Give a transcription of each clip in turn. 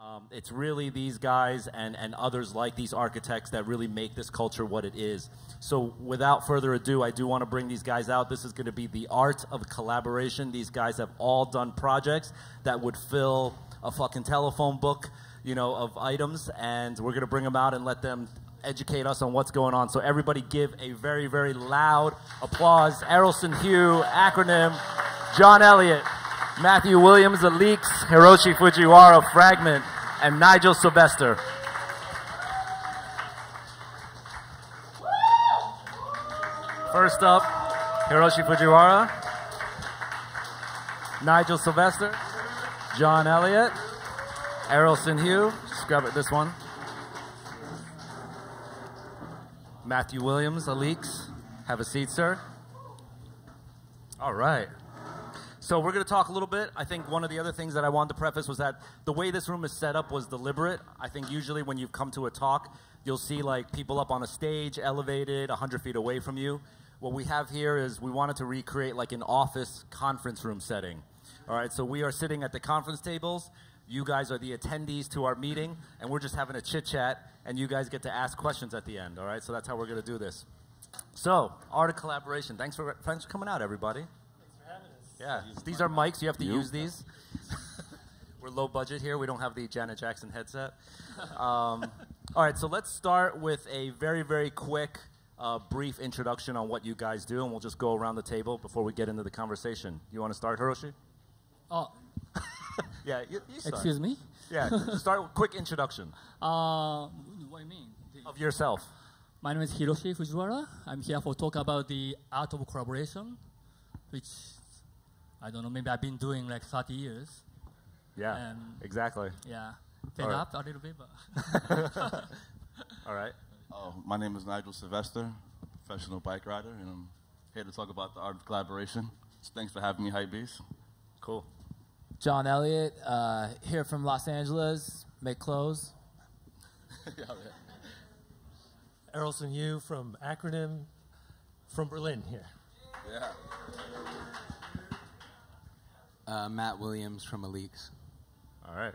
Um, it's really these guys and, and others like these architects that really make this culture what it is. So, without further ado, I do want to bring these guys out. This is going to be the art of collaboration. These guys have all done projects that would fill a fucking telephone book, you know, of items, and we're going to bring them out and let them educate us on what's going on. So, everybody give a very, very loud applause. Errolson Hugh, acronym, John Elliott. Matthew Williams, The ALYX, Hiroshi Fujiwara, Fragment, and Nigel Sylvester. First up, Hiroshi Fujiwara, Nigel Sylvester, John Elliott, Errolson Hugh, scrub it this one. Matthew Williams, ALYX. Have a seat, sir. All right. So we're going to talk a little bit. I think one of the other things that I wanted to preface was that the way this room is set up was deliberate. I think usually when you come to a talk, you'll see like people up on a stage, elevated, 100 feet away from you. What we have here is we wanted to recreate like an office conference room setting. All right, so we are sitting at the conference tables. You guys are the attendees to our meeting, and we're just having a chit chat, and you guys get to ask questions at the end. All right, so that's how we're going to do this. So, art of collaboration. Thanks for thanks for coming out, everybody. Yeah, these are mics. You have to You? use these. We're low budget here. We don't have the Janet Jackson headset. Um, all right, so let's start with a very, very quick, uh, brief introduction on what you guys do, and we'll just go around the table before we get into the conversation. You want to start, Hiroshi? Oh, Yeah, you, you start. excuse me. Yeah, just start with a quick introduction Uh, what do you mean? of yourself. My name is Hiroshi Fujiwara. I'm here for talk about the art of collaboration, which I don't know. Maybe I've been doing like 30 years. Yeah, Um, exactly. Yeah, fed All right. up a little bit, but All right. Oh, my name is Nigel Sylvester, professional bike rider, and I'm here to talk about the art of collaboration. So thanks for having me, Hypebeast. Cool. John Elliott, uh, here from Los Angeles, make clothes. Yeah. Errolson Hugh from Acronym from Berlin here. Yeah. Uh, Matt Williams from ALYX. All right.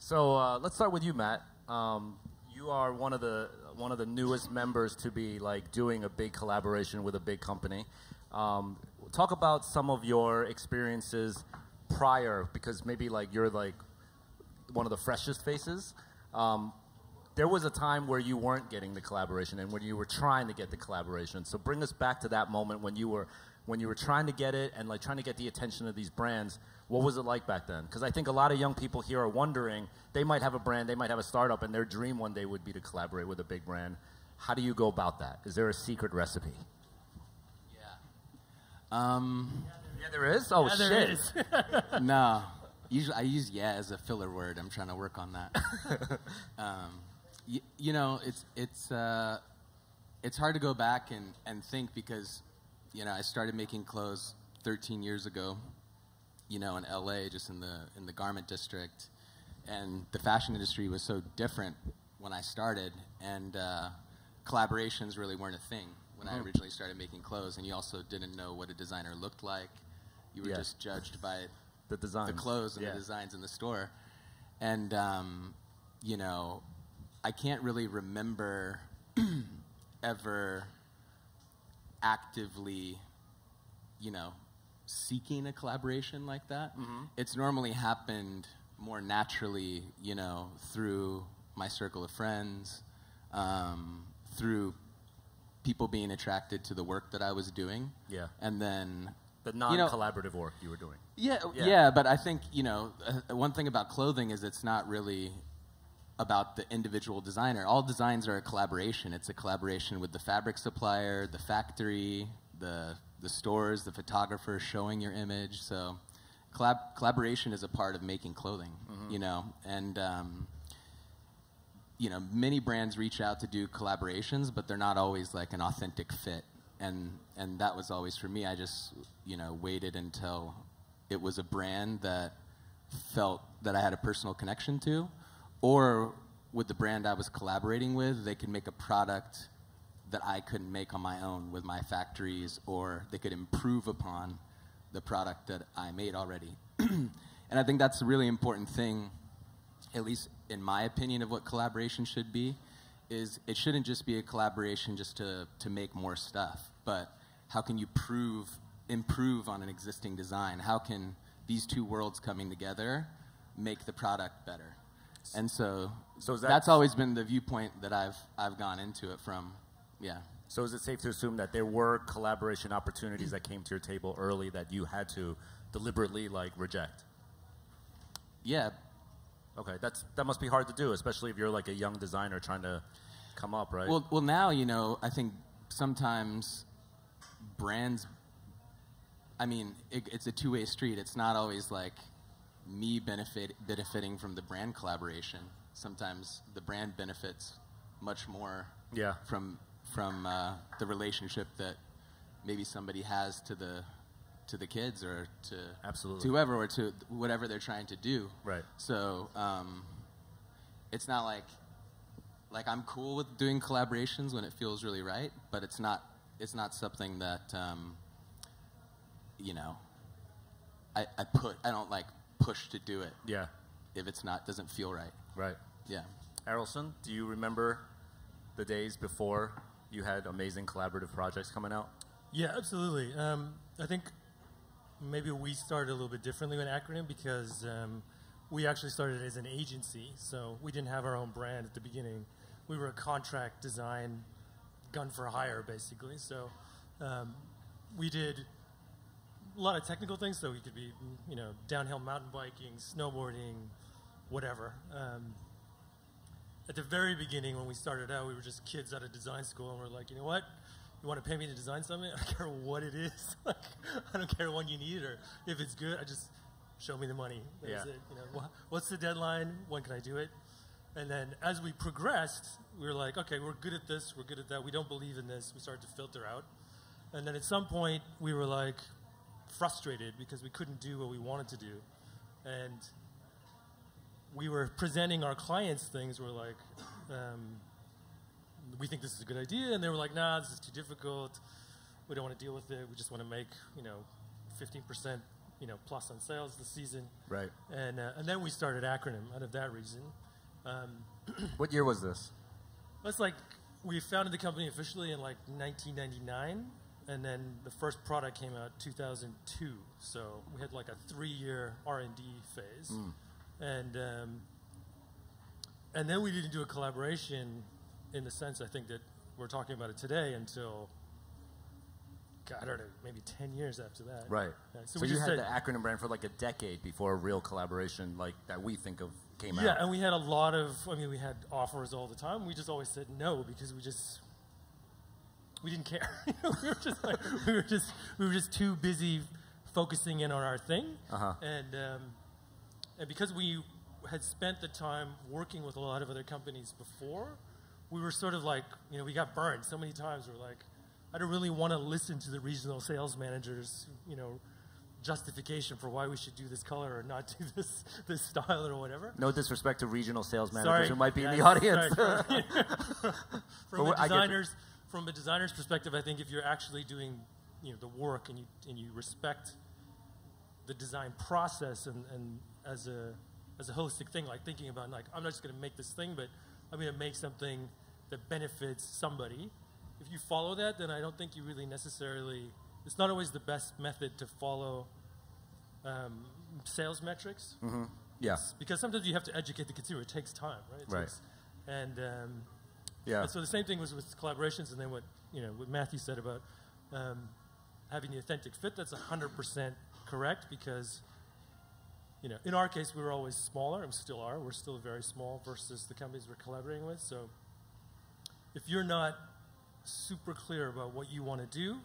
So uh, let's start with you, Matt. Um, you are one of the one of the newest members to be like doing a big collaboration with a big company. Um, talk about some of your experiences prior, because maybe like you're like one of the freshest faces. Um, there was a time where you weren't getting the collaboration and when you were trying to get the collaboration. So bring us back to that moment when you were when you were trying to get it and like trying to get the attention of these brands. What was it like back then? Because I think a lot of young people here are wondering they might have a brand, they might have a startup, and their dream one day would be to collaborate with a big brand. How do you go about that? Is there a secret recipe? Um, Yeah, there is. Oh Yeah, shit! there is. no, usually I use yeah as a filler word. I'm trying to work on that. um, y- you know, it's it's uh, it's hard to go back and, and think because you know I started making clothes 13 years ago. You know, in LA, just in the in the garment district, and the fashion industry was so different when I started, and uh, collaborations really weren't a thing when I originally started making clothes, and you also didn't know what a designer looked like. You were Yeah. just judged by The design. the clothes and Yeah. the designs in the store. And, um, you know, I can't really remember ever actively, you know, seeking a collaboration like that. It's normally happened more naturally, you know, through my circle of friends, um, through people being attracted to the work that I was doing. Yeah. And then The you know- non-collaborative work you were doing. yeah, Yeah. yeah, but I think you know uh, one thing about clothing is it's not really about the individual designer. All designs are a collaboration. It's a collaboration with the fabric supplier, the factory, the the stores, the photographer showing your image. So, collab- collaboration is a part of making clothing. You know, and um, you know, many brands reach out to do collaborations, but they're not always like an authentic fit. And and that was always for me. I just you know waited until it was a brand that felt that I had a personal connection to, or with the brand I was collaborating with, they could make a product that I couldn't make on my own with my factories, or they could improve upon the product that I made already. and I think that's a really important thing at least in my opinion of what collaboration should be, is it shouldn't just be a collaboration just to, to make more stuff, but how can you prove, improve on an existing design? How can these two worlds coming together make the product better? And so, So is that- that's always been the viewpoint that I've, I've gone into it from. Yeah. So is it safe to assume that there were collaboration opportunities that came to your table early that you had to deliberately like reject? Yeah, Okay, that's that must be hard to do, especially if you're like a young designer trying to come up, right? Well, well, now you know. I think sometimes brands. I mean, it, it's a two-way street. It's not always like me benefit benefiting from the brand collaboration. Sometimes the brand benefits much more Yeah. from from uh, the relationship that maybe somebody has to the to the kids or to Absolutely. to whoever or to whatever they're trying to do. Right. So um, it's not like like I'm cool with doing collaborations when it feels really right, but it's not it's not something that um, you know I, I put I don't like push to do it yeah, if it's not doesn't feel right. right. Yeah. Errolson, do you remember the days before you had amazing collaborative projects coming out? Yeah, absolutely. Um, I think maybe we started a little bit differently with Acronym because um, we actually started as an agency, so we didn't have our own brand at the beginning. We were a contract design, gun for hire, basically. So um, we did a lot of technical things. So we could be, you know, downhill mountain biking, snowboarding, whatever. Um, at the very beginning when we started out, we were just kids out of design school, and we're like, you know what? You want to pay me to design something? I don't care what it is. like, I don't care when you need it or if it's good. I just show me the money. That's Yeah. it. You know, wha- what's the deadline? When can I do it? And then as we progressed, we were like, okay, we're good at this. We're good at that. We don't believe in this. We started to filter out. And then at some point, we were like frustrated because we couldn't do what we wanted to do. And we were presenting our clients things. We're like, um, we think this is a good idea, and they were like, nah, this is too difficult. We don't want to deal with it. We just want to make, you know, 15%, you know, plus on sales this season. Right. And uh, and then we started acronym out of that reason. Um, What year was this? that's like we founded the company officially in like 1999, and then the first product came out 2002. So we had like a three-year R&D phase, and um, and then we didn't do a collaboration in the sense I think that we're talking about it today until God, I don't know, maybe 10 years after that. Right. Yeah, So, we you just had said- the acronym brand for like a decade before a real collaboration like that we think of came Yeah, out. Yeah, and we had a lot of. I mean, we had offers all the time. We just always said no because we just we didn't care. we were just like we were just we were just too busy focusing in on our thing. Uh-huh. And um, and because we had spent the time working with a lot of other companies before, we were sort of like you know we got burned so many times. We're like, I don't really want to listen to the regional sales managers. You know. Justification for why we should do this color or not do this this style or whatever. no disrespect to regional sales managers Sorry. who might be in the audience. sorry. But from what- a I get it. designer's from a designer's perspective, I think if you're actually doing you know the work and you and you respect the design process and, and as a as a holistic thing, like thinking about like I'm not just going to make this thing, but I'm going to make something that benefits somebody. If you follow that, then I don't think you really necessarily. It's not always the best method to follow um, sales metrics yeah. because sometimes you have to educate the consumer. It takes time, right? It Right. takes- and um, Yeah. and so the same thing was with collaborations, and then what you know what Matthew said about um, having the authentic fit. That's hundred percent correct because you know in our case we were always smaller and still are. We're still very small versus the companies we're collaborating with. So if you're not super clear about what you want to do,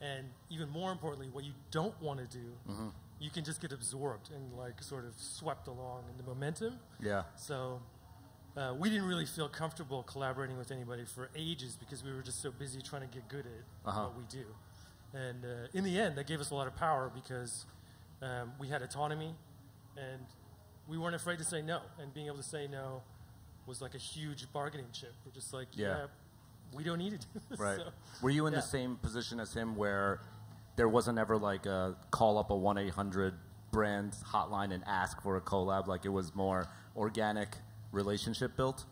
and even more importantly, what you don't want to do, you can just get absorbed and like sort of swept along in the momentum. Yeah. So uh, we didn't really feel comfortable collaborating with anybody for ages because we were just so busy trying to get good at Uh-huh. what we do. And uh, in the end, that gave us a lot of power because um, we had autonomy and we weren't afraid to say no. And being able to say no was like a huge bargaining chip. We're just like, Yeah. yeah, we don't need to do this. Right. So, Were you in yeah. the same position as him where there wasn't ever like a call up a 1 800 brand hotline and ask for a collab? Like it was more organic relationship built?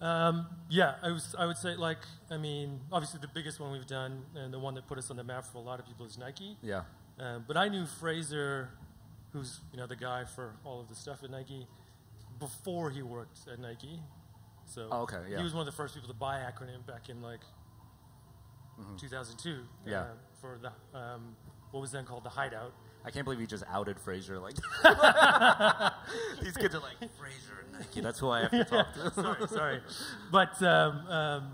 Um, yeah, I, was, I would say, like, I mean, obviously the biggest one we've done and the one that put us on the map for a lot of people is Nike. Yeah. Um, but I knew Fraser, who's you know the guy for all of the stuff at Nike, before he worked at Nike. So Oh, okay, yeah. he was one of the first people to buy acronym back in like 2002. Mm-hmm. Yeah. uh, for the um, what was then called the Hideout. I can't believe you just outed Fraser. Like these kids are like Fraser and Nike. That's who I have to talk to. sorry, sorry. But um, um,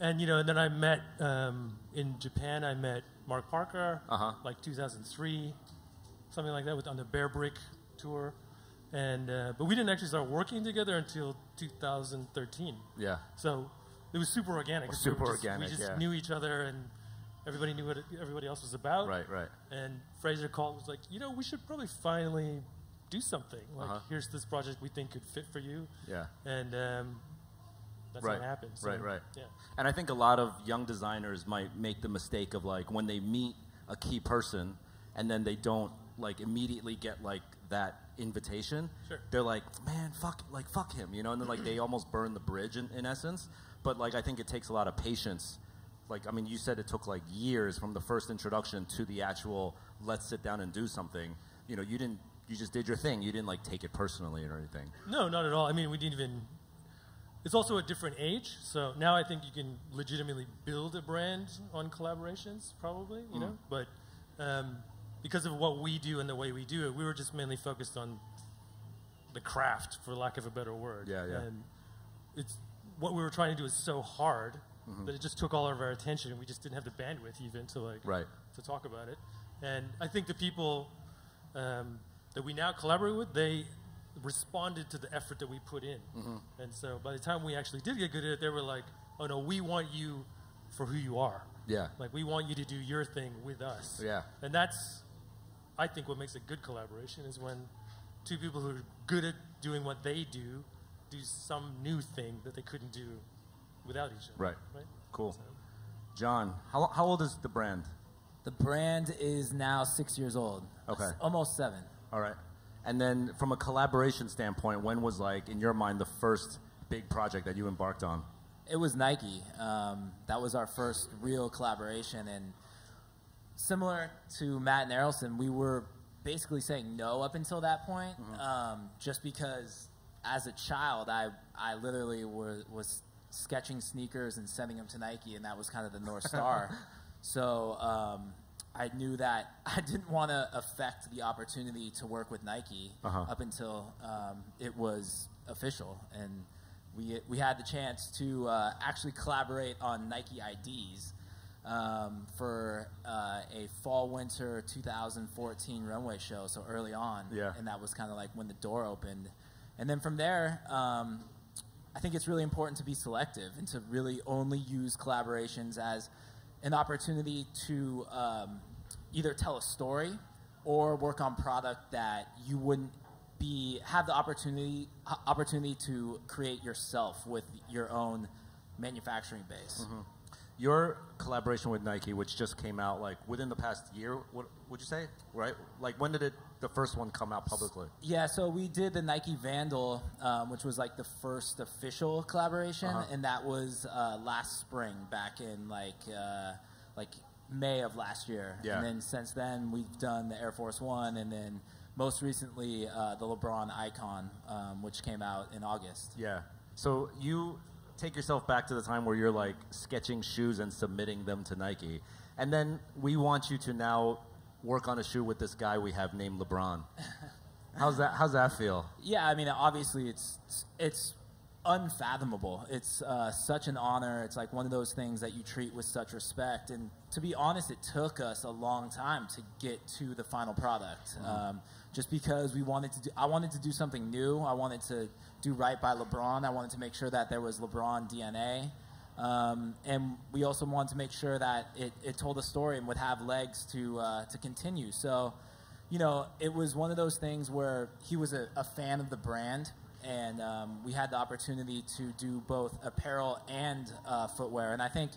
and you know, and then I met um, in Japan. I met Mark Parker, Uh-huh. like 2003, something like that, with on the Bear Brick tour. And uh, but we didn't actually start working together until 2013. Yeah. So it was super organic. 'cause we super just- organic, We just yeah. knew each other, and everybody knew what it, everybody else was about. Right, right. And Fraser called was like, you know, we should probably finally do something. Like, Uh-huh. here's this project we think could fit for you. Yeah. And um, that's right. what happened. So, right, right. Yeah. And I think a lot of young designers might make the mistake of like when they meet a key person and then they don't like immediately get like that invitation. Sure. They're like, man, fuck, like fuck him, you know, and then like they almost burn the bridge in, in essence. But like I think it takes a lot of patience. Like I mean, you said it took like years from the first introduction to the actual let's sit down and do something. You know, you didn't. You just did your thing. You didn't like take it personally or anything. No, not at all. I mean, we didn't even. It's also a different age, so now I think you can legitimately build a brand on collaborations, probably. You know, Mm. but um, because of what we do and the way we do it, we were just mainly focused on the craft, for lack of a better word. Yeah, yeah. And it's what we were trying to do is so hard Mm-hmm. that it just took all of our attention, and we just didn't have the bandwidth even to like Right. to talk about it. And I think the people um, that we now collaborate with, they responded to the effort that we put in. Mm-hmm. And so by the time we actually did get good at it, they were like, "Oh no, we want you for who you are. Yeah. Like we want you to do your thing with us." Yeah. And that's, I think, what makes a good collaboration is when two people who are good at doing what they do do some new thing that they couldn't do without each other. Right. Right. Cool. John, how, how old is the brand? The brand is now six years old. Okay. S- Almost seven. All right. And then from a collaboration standpoint, when was like in your mind the first big project that you embarked on? It was Nike. Um, that was our first real collaboration, and similar to Matt and Errolson, we were basically saying no up until that point, um, just because as a child, I I literally was was sketching sneakers and sending them to Nike, and that was kind of the north star. so. Um, I knew that I didn't want to affect the opportunity to work with Nike Uh-huh. up until um, it was official, and we we had the chance to uh, actually collaborate on Nike IDs um, for uh, a fall winter 2014 runway show. So early on, Yeah. and that was kind of like when the door opened, and then from there. Um, I think it's really important to be selective and to really only use collaborations as an opportunity to um, either tell a story or work on product that you wouldn't be have the opportunity opportunity to create yourself with your own manufacturing base. Your collaboration with Nike, which just came out like within the past year, what would you say? Right? Like when did it the first one come out publicly? Yeah, so we did the Nike Vandal, um, which was like the first official collaboration, Uh-huh. and that was uh, last spring, back in like uh, like May of last year. Yeah. And then since then, we've done the Air Force One, and then most recently uh, the LeBron Icon, um, which came out in August. Yeah. So you take yourself back to the time where you're like sketching shoes and submitting them to Nike. And then we want you to now work on a shoe with this guy we have named LeBron. How's that how's that feel? Yeah, I mean, obviously, it's it's unfathomable. It's uh, such an honor. It's like one of those things that you treat with such respect. And to be honest, it took us a long time to get to the final product. Um, just because we wanted to do, I wanted to do something new. I wanted to do right by LeBron. I wanted to make sure that there was LeBron DNA. Um, and we also wanted to make sure that it, it told a story and would have legs to uh, to continue. So, you know, it was one of those things where he was a, a fan of the brand, and um, we had the opportunity to do both apparel and uh, footwear. And I think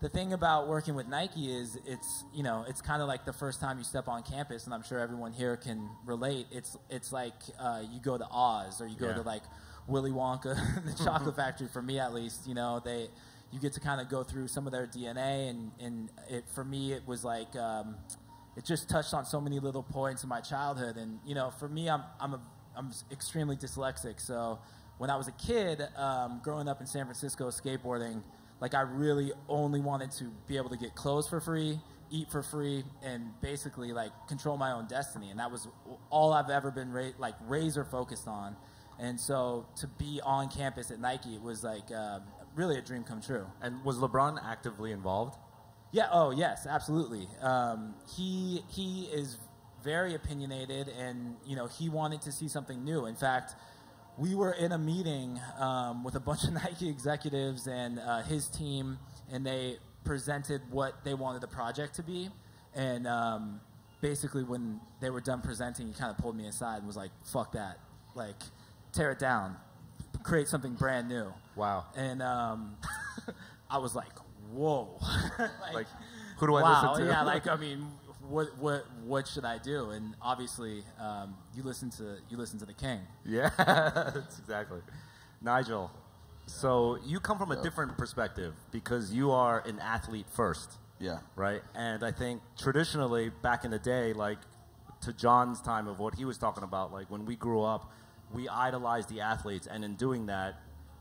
the thing about working with Nike is it's you know it's kind of like the first time you step on campus, and I'm sure everyone here can relate. It's it's like uh, you go to Oz or you go Yeah. to like Willy Wonka, the chocolate factory. For me, at least, you know they you get to kind of go through some of their DNA, and and it for me it was like. Um, it just touched on so many little points in my childhood, and you know, for me, I'm I'm a I'm extremely dyslexic. So when I was a kid, um, growing up in San Francisco skateboarding, like I really only wanted to be able to get clothes for free, eat for free, and basically like control my own destiny. And that was all I've ever been ra- like razor focused on. And so to be on campus at Nike it was like um, really a dream come true. And was LeBron actively involved? Yeah. Oh, yes, absolutely. Um, he he is very opinionated, and you know he wanted to see something new. In fact, we were in a meeting um, with a bunch of Nike executives and uh, his team, and they presented what they wanted the project to be. And um, basically, when they were done presenting, he kind of pulled me aside and was like, "Fuck that! Like, tear it down, create something brand new." Wow. And um, I was like, "Whoa!" Like, who do I wow, listen to? yeah, like I mean, what what what should I do? And obviously, um, you listen to you listen to the king. Yeah, that's exactly. Nigel, so you come from a different perspective because you are an athlete first, Yeah. right? And I think traditionally, back in the day, like to John's time of what he was talking about, like when we grew up, we idolized the athletes, and in doing that,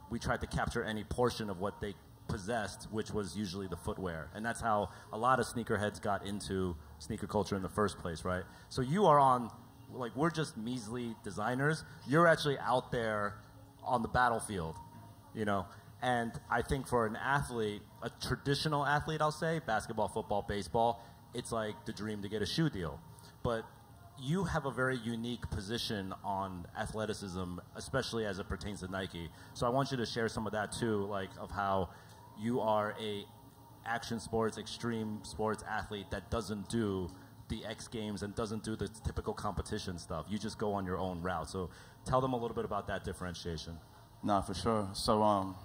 we tried to capture any portion of what they possessed, which was usually the footwear. And that's how a lot of sneakerheads got into sneaker culture in the first place, right? So you are on, like, we're just measly designers. You're actually out there on the battlefield, you know? And I think for an athlete, a traditional athlete, I'll say, basketball, football, baseball, it's like the dream to get a shoe deal. But you have a very unique position on athleticism, especially as it pertains to Nike. So I want you to share some of that too, like of how you are a action sports, extreme sports athlete that doesn't do the X Games and doesn't do the typical competition stuff. You just go on your own route. So tell them a little bit about that differentiation. Nah, for sure. So, um,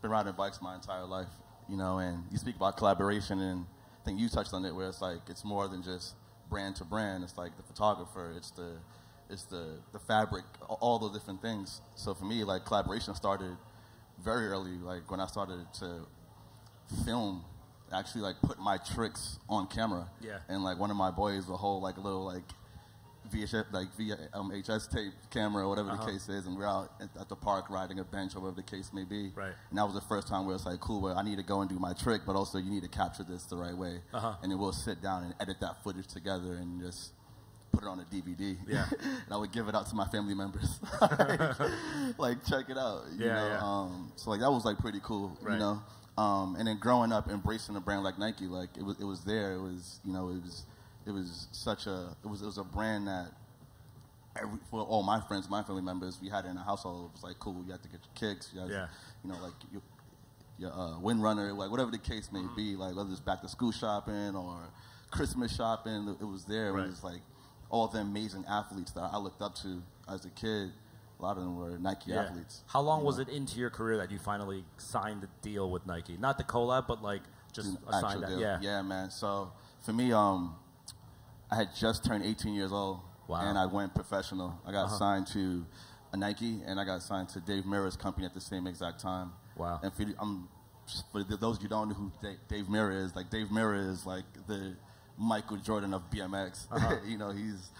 been riding bikes my entire life, you know, and you speak about collaboration, and I think you touched on it, where it's like it's more than just brand to brand. It's like the photographer, it's the, it's the the fabric, all those different things. So for me, like collaboration started very early, like when I started to film, actually like put my tricks on camera. Yeah. And like one of my boys, the whole like a little like VHS, like VHS tape camera or whatever Uh-huh. the case is, and we're out at, at the park riding a bench or whatever the case may be. Right. And that was the first time where it's like, cool, well, I need to go and do my trick, but also you need to capture this the right way. Uh-huh. And then we'll sit down and edit that footage together and just put it on a DVD. Yeah. and I would give it out to my family members. like, check it out. You Yeah, know? yeah. Um, so like that was like pretty cool, Right. you know. Um, and then growing up, embracing a brand like Nike, like it was, it was there. It was, you know, it was, it was such a, it was, it was a brand that every, for all my friends, my family members, we had it in the household. It was like, cool, you have to get your kicks, you, have, Yeah. you know, like your, your uh, wind runner, like whatever the case may Mm-hmm. be, like whether it's back to school shopping or Christmas shopping, it was there. Right. It was like all the amazing athletes that I looked up to as a kid. A lot of them were Nike Yeah. athletes. How long was know? it into your career that you finally signed the deal with Nike? Not the collab, but like just An a sign that. deal. Yeah. Yeah, man. So for me, um, I had just turned 18 years old, Wow. and I went professional. I got Uh-huh. signed to a Nike, and I got signed to Dave Mirra's company at the same exact time. Wow. And for, um, for those of you don't know who Dave, Mirra is, like Dave Mirra is like the Michael Jordan of BMX. you know, he's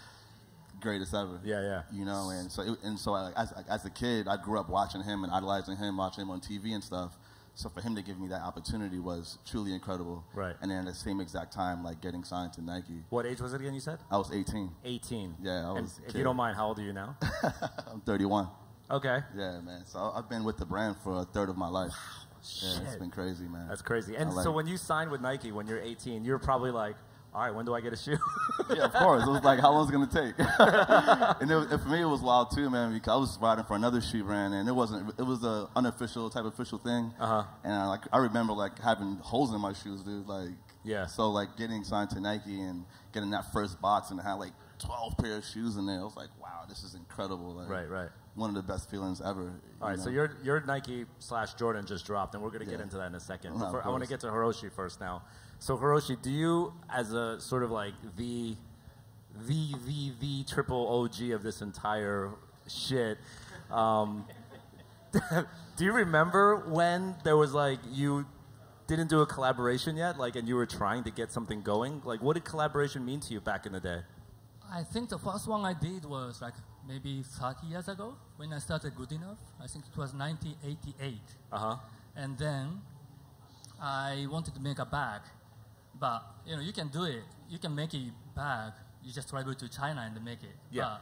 greatest ever. Uh-huh. Yeah, yeah. You know, and so it, and so I, as as a kid, I grew up watching him and idolizing him, watching him on TV and stuff. So for him to give me that opportunity was truly incredible. Right. And then at the same exact time, like getting signed to Nike, What age was it again? You said I was 18. 18. Yeah, I was if you don't mind, how old are you now? I'm 31. okay. Yeah, man. So I've been with the brand for a third of my life. Wow, Yeah, it's been crazy, man. That's crazy. And like so it. when you signed with Nike when you're 18, you're probably like, all right, when do I get a shoe? yeah, of course. It was like, how long is it gonna take? and, it and for me, it was wild too, man, because I was riding for another shoe brand, and it wasn't. It was an unofficial type of official thing. Uh-huh. And I, like, I remember like having holes in my shoes, dude. Like, Yeah. So like getting signed to Nike and getting that first box and it had like 12 pair of shoes in there. I was like, wow, this is incredible. Like, Right, right. One of the best feelings ever. All right, you so know? your your Nike slash Jordan just dropped, and we're going to get into that in a second. Of For- I want to get to Hiroshi first now. So Hiroshi, do you, as a sort of like the the the the triple OG of this entire shit, um, do you remember when there was like you didn't do a collaboration yet, like, and you were trying to get something going? Like, what did collaboration mean to you back in the day? I think the first one I did was like maybe 30 years ago when I started Good Enough. I think it was 1988. Uh huh. And then I wanted to make a bag, but you know you can do it. You can make a bag. You just travel to China and make it. Yeah.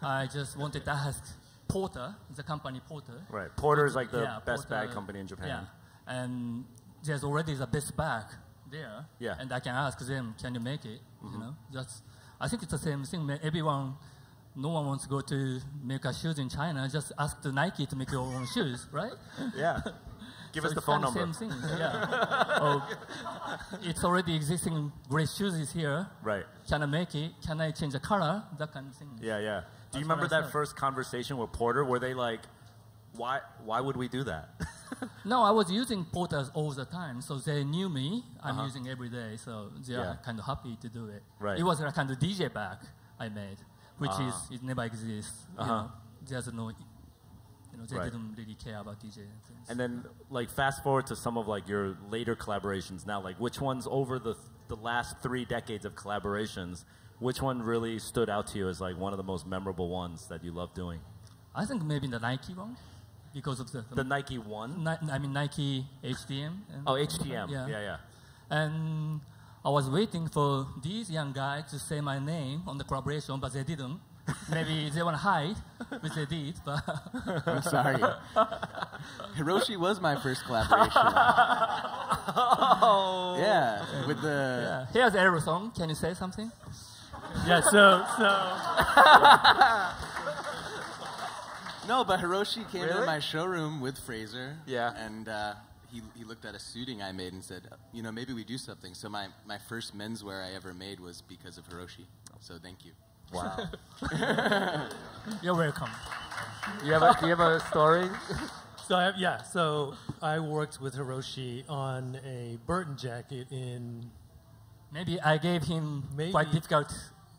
But I just wanted to ask Porter, the company Porter. Right. Porter is like the Yeah, best Porter- bag company in Japan. Yeah. And there's already the best bag there. Yeah. Mm-hmm. And I can ask them, can you make it? You know, just I think it's the same thing. Everyone, no one wants to go to make a shoes in China. Just ask the Nike to make your own shoes, right? Yeah. Give So us the phone kind of number. Same thing. Yeah. oh, it's already existing. Great shoes is here. Right. Can I make it? Can I change the color? That kind of thing. Yeah, yeah. Do you That's what remember that first conversation with Porter? Were they like, why, why would we do that? No, I was using Porters all the time, so they knew me. I'm Uh-huh. using every day, so they Yeah. are kind of happy to do it. Right. It was a kind of DJ bag I made, which Ah. is it never exists. You Uh-huh. know, there's no, you know, they Right. didn't really care about DJ and things. and then, like, fast forward to some of like your later collaborations now. Like, which ones over the the last three decades of collaborations, which one really stood out to you as like one of the most memorable ones that you love doing? I think maybe the Nike one, because of the, The Nike one. Ni- I mean Nike HTM. And Oh, HTM. Yeah. Yeah, yeah. And I was waiting for these young guys to say my name on the collaboration, but they didn't. Maybe they want to hide, which they did, but I'm sorry. Hiroshi was my first collaboration. oh. Yeah, with the yeah. here's Errolson. Can you say something? Yeah, so so no, but Hiroshi came Really? to my showroom with Fraser. Yeah. and uh, he he looked at a suiting I made and said, you know, maybe we do something. So my my first menswear I ever made was because of Hiroshi. So thank you. Wow. You're welcome. you have a, do you have a story? so I have, yeah, so I worked with Hiroshi on a Burton jacket in Maybe I gave him Maybe. quite difficult,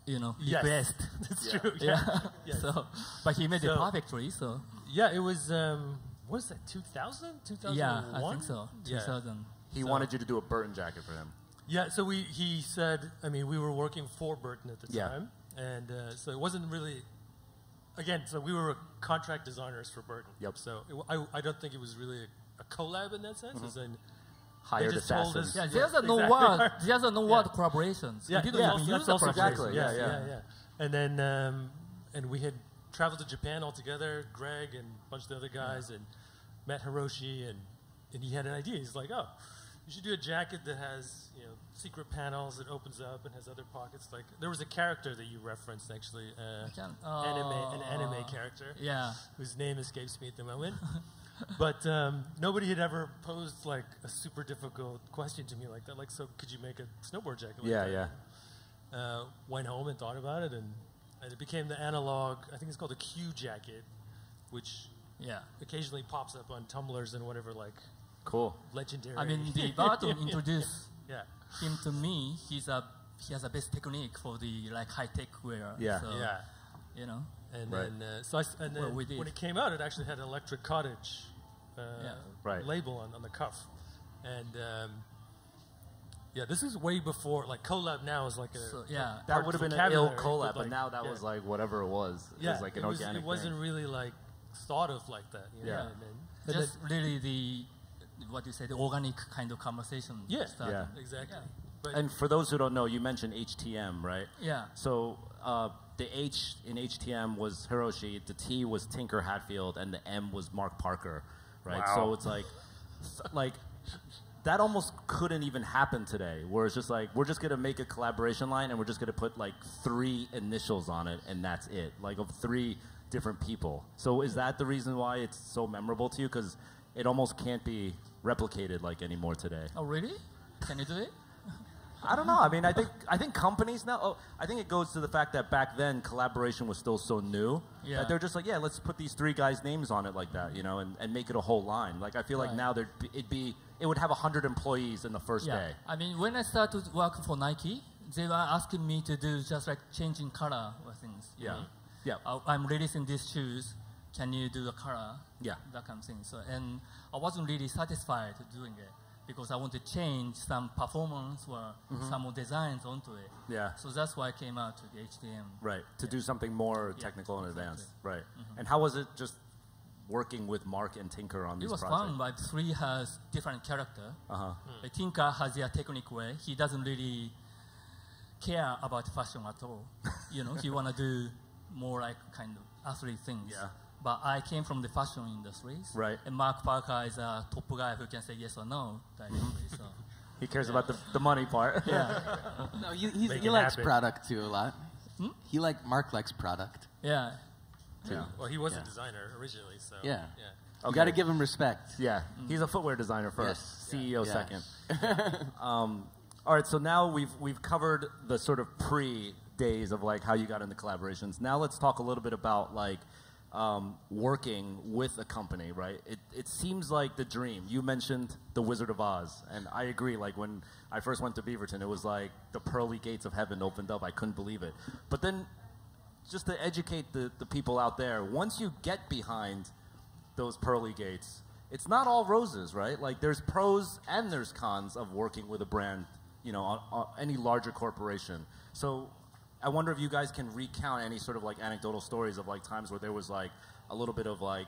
you know, Yes. request. That's true. Yeah. Yes. so, but he made it So- perfectly. So Yeah, it was um what is that, 2000? 2001? yeah, I think so. Yeah. 2000. He So- wanted you to do a Burton jacket for him. Yeah, so we he said, I mean, we were working for Burton at the Yeah. time, and uh, so it wasn't really. Again, so we were contract designers for Burton. Yep. So it, I, I don't think it was really a, a collab in that sense. As in, Hired just told assassins. us- Yeah, Yeah, there's a no exactly. word. There's a no Yeah. word collaborations. yeah, we didn't yeah, use also true. Exactly, Yes, yeah, yeah, yeah. And then um, and we had traveled to Japan all together, Greg and a bunch of the other guys, and met Hiroshi, and and he had an idea. He's like, oh, you should do a jacket that has you know secret panels that opens up and has other pockets. Like there was a character that you referenced actually, uh, Can- anime, an anime uh, character Yeah. whose name escapes me at the moment. but um, nobody had ever posed like a super difficult question to me like that. Like, so could you make a snowboard jacket? Like Yeah, that? yeah. uh, went home and thought about it, and, and it became the analog. I think it's called the a Q jacket, which Yeah. occasionally pops up on Tumblrs and whatever, like Cool. legendary. I mean, the Burton introduced yeah, him to me. He's a he has a best technique for the like high tech wear. Yeah. So, yeah. You know. And Right. then, uh, so I, s- and then Well, we when it came out, it actually had Electric Cottage uh, Yeah. Right. label on, on the cuff, and um, yeah, this is way before like collab. Now is like a So, yeah. That would have been an ill vocabulary, collab, but like, now that yeah. was like whatever it was. It yeah, was like an it, was, organic it wasn't thing. really like thought of like that. You know? Yeah. and then, and Just really the what you say the organic kind of conversation. Yeah. started. Yeah. exactly. Yeah. But And for those who don't know, you mentioned HTM, right? Yeah. So uh, the H in HTM was Hiroshi, the T was Tinker Hatfield, and the M was Mark Parker, right? Wow. So it's like, like that almost couldn't even happen today. Where it's just like we're just gonna make a collaboration line and we're just gonna put like three initials on it and that's it, like of three different people. So is that the reason why it's so memorable to you? Because it almost can't be replicated like anymore today. Oh really? Can you do it? I don't know. I mean, I think I think companies now. Oh, I think it goes to the fact that back then collaboration was still so new Yeah. that they're just like, yeah, let's put these three guys' names on it like that, you know, and, and make it a whole line. Like I feel like now there'd be, it'd be it would have hundred employees in the first Yeah. day. I mean, when I started work for Nike, they were asking me to do just like changing color or things. Yeah. know. Yeah. I- I'm releasing these shoes. Can you do the color? Yeah. That kind of thing. So, and I wasn't really satisfied doing it because I want to change some performance or mm-hmm. some more designs onto it. Yeah. So that's why I came out to the HTM. Right. To do something more Yeah, technical and exactly. advanced. Right. Mm-hmm. And how was it just working with Mark and Tinker on this It these was projects? fun, but three has different character. Uh-huh. Hmm. The Tinker has their technique way. He doesn't really care about fashion at all. you know, he wanna do more like kind of athlete things. Yeah. But I came from the fashion industries. Right. And Mark Parker is a top guy who can say yes or no so He cares about the, the money part. yeah, No, he, he's, he likes happen. product too a lot. Hmm? He like Mark likes product. yeah. yeah. Well, he was Yeah. a designer originally, so Yeah. yeah. You Okay. got to give him respect. Yeah, he's a footwear designer first, Yes. CEO Yeah. second. um, all right, so now we've we've covered the sort of pre days of like how you got into collaborations. Now let's talk a little bit about like um, working with a company, right? It it seems like the dream. You mentioned the Wizard of Oz, and I agree. Like when I first went to Beaverton, it was like the pearly gates of heaven opened up. I couldn't believe it. But then, just to educate the, the people out there, once you get behind those pearly gates, it's not all roses, right? Like there's pros and there's cons of working with a brand, you know, on, on any larger corporation. So I wonder if you guys can recount any sort of like anecdotal stories of like times where there was like a little bit of like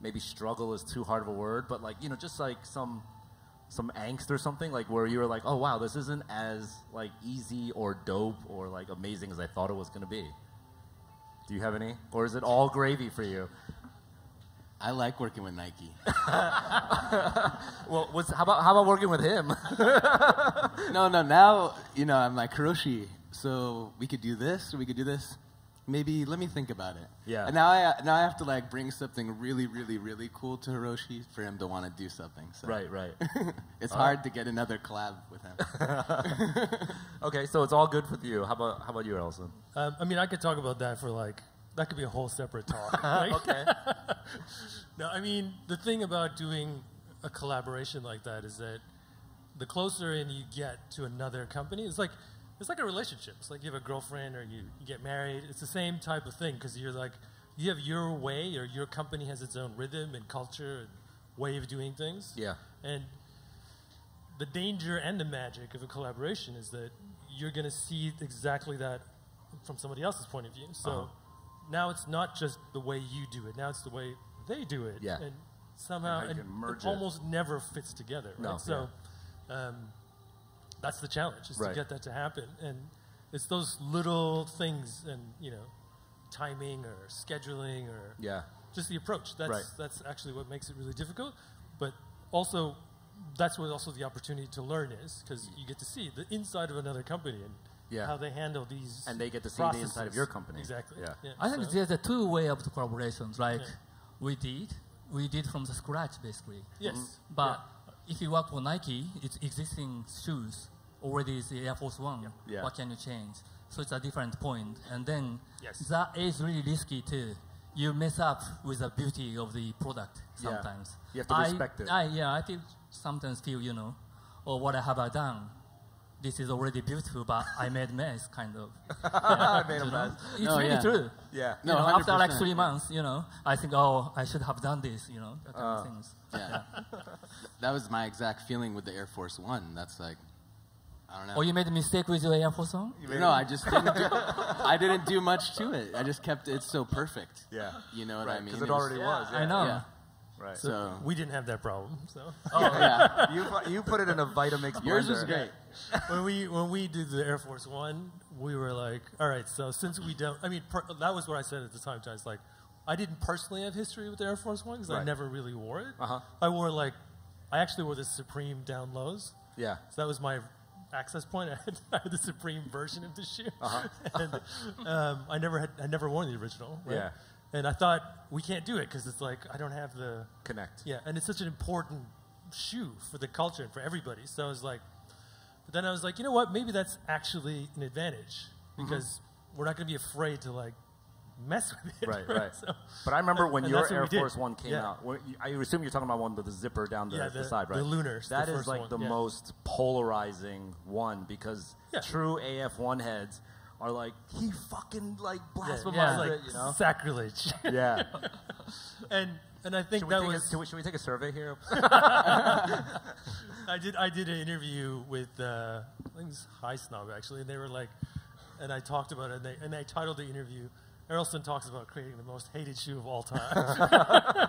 maybe struggle is too hard of a word, but like you know just like some some angst or something like where you were like, oh wow, this isn't as like easy or dope or like amazing as I thought it was going to be. Do you have any, or is it all gravy for you? I like working with Nike. Well, what's, how about how about working with him? no, no. Now you know I'm like Hiroshi. So we could do this, or we could do this. Maybe let me think about it. Yeah. And now I now I have to like bring something really, really, really cool to Hiroshi for him to want to do something. So right, right. it's hard to get another collab with him. Okay, so it's all good with you. How about how about you, Errolson? Um, I mean, I could talk about that for like that could be a whole separate talk. Like- Okay. no, I mean the thing about doing a collaboration like that is that the closer in you get to another company, it's like it's like a relationship. It's like you have a girlfriend or you, you get married. It's the same type of thing because you're like you have your way or your company has its own rhythm and culture and way of doing things. Yeah. And the danger and the magic of a collaboration is that you're going to see exactly that from somebody else's point of view. So Uh-huh. now it's not just the way you do it. Now it's the way they do it. Yeah. And somehow And and it almost never fits together. Right? No, so um, that's the challenge is Right. to get that to happen. And it's those little things and, you know, timing or scheduling or Yeah. just the approach. That's Right. that's actually what makes it really difficult. But also, that's what also the opportunity to learn is because you get to see the inside of another company and Yeah. how they handle these. And they get to see the inside of your company. Exactly. Yeah. I think so- there's a two way of the collaborations. Like Yeah. we did, we did from the scratch basically. Yes. Mm-hmm. But if you work for Nike, it's existing shoes. Already is the Air Force One. Yeah. What can you change? So it's a different point. And then Yes. that is really risky too. You mess up with the beauty of the product Yeah. sometimes. You have to I- respect it. I, yeah, I feel sometimes feel, you know, oh, what have I done? This is already beautiful, but I made mess, kind of. I made a mess. It's No, really yeah. true. Yeah. You No, know, after like three months, you know, I think, oh, I should have done this, you know, that kind Uh. of things. Yeah. that was my exact feeling with the Air Force One. That's like, I don't know. Oh, you made a mistake with your Air Force One? no, I just didn't. Do, I didn't do much to it. I just kept it so perfect. Yeah. You know what Right, I mean? 'cause it was- already was, I know. Yeah. Right. So we didn't have that problem. So Oh yeah, you, you put it in a Vitamix yours blender. was great. when we when we did the Air Force One, we were like, all right. So since we don't, I mean, per, that was what I said at the time. I was like, I didn't personally have history with the Air Force One because I never really wore it. Uh-huh. I wore like, I actually wore the Supreme down lows. Yeah. So that was my access point. I had, I had the Supreme version of the shoe, Uh-huh. and um, I never had, I never worn the original. Right? Yeah. And I thought we can't do it because it's like I don't have the Connect. yeah, and it's such an important shoe for the culture and for everybody. So I was like, But then I was like, you know what? Maybe that's actually an advantage because we're not going to be afraid to like mess with it. Right, right. So- but I remember when your Air. Force One came Yeah. out. I assume you're talking about one with the zipper down the, Yeah, the the- side, right? the Lunars, the That is first like one, the yeah. most polarizing one because true AF1 heads are like he fucking like blasphemized Yeah. Like it, you know? sacrilege. yeah. and and I think Should that was a, should, we, should we take a survey here? I did I did an interview with uh, I think it was High Snob actually, and they were like, and I talked about it, and they and I titled the interview. Errolson talks about creating the most hated shoe of all time.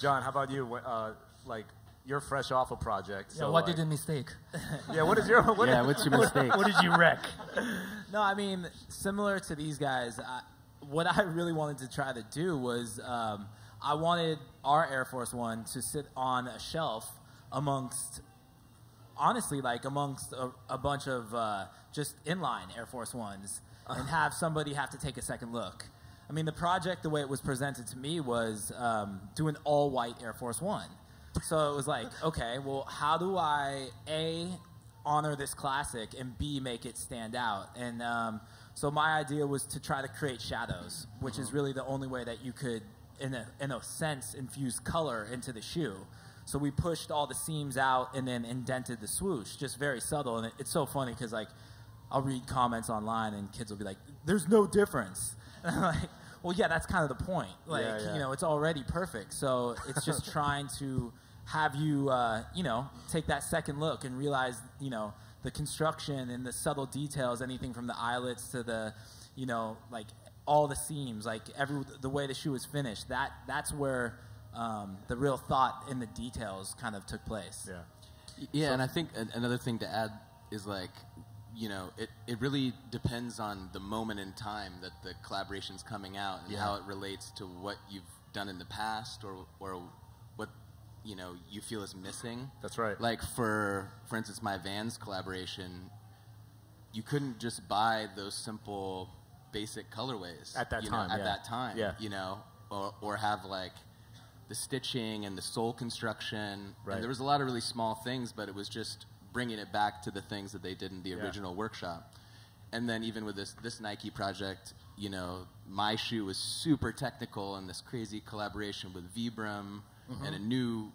John, how about you? Uh, like you're fresh off a project. Yeah, so what like, did you mistake? Yeah, what is your what Yeah, what's your mistake? what did you wreck? No, I mean, similar to these guys, I, what I really wanted to try to do was um, I wanted our Air Force One to sit on a shelf amongst, honestly, like amongst a, a bunch of uh, just inline Air Force Ones and have somebody have to take a second look. I mean, the project, the way it was presented to me, was um, do an all white Air Force One. So it was like, okay, well, how do I, A, honor this classic and B make it stand out. And um, so my idea was to try to create shadows, which is really the only way that you could, in a, in a sense, infuse color into the shoe. So we pushed all the seams out and then indented the swoosh, just very subtle. And it, it's so funny because like I'll read comments online and kids will be like, "There's no difference." And I'm like, "Well, yeah, that's kind of the point. Like, Yeah, yeah. you know, it's already perfect. So it's just trying to have you, uh, you know, take that second look and realize, you know, the construction and the subtle details, anything from the eyelets to the, you know, like all the seams, like every the way the shoe is finished. That that's where um, the real thought in the details kind of took place. Yeah. Yeah, and I think another thing to add is like, you know, it, it really depends on the moment in time that the collaboration's coming out and Yeah. how it relates to what you've done in the past or or what you know you feel is missing. That's right. Like for for instance, my Vans collaboration, you couldn't just buy those simple, basic colorways At that you know, time, At yeah. that time, Yeah. you know, or or have like the stitching and the sole construction. Right. And there was a lot of really small things, but it was just bringing it back to the things that they did in the Yeah. original workshop. And then even with this this Nike project, you know, my shoe was super technical and this crazy collaboration with Vibram Mm-hmm. and a new,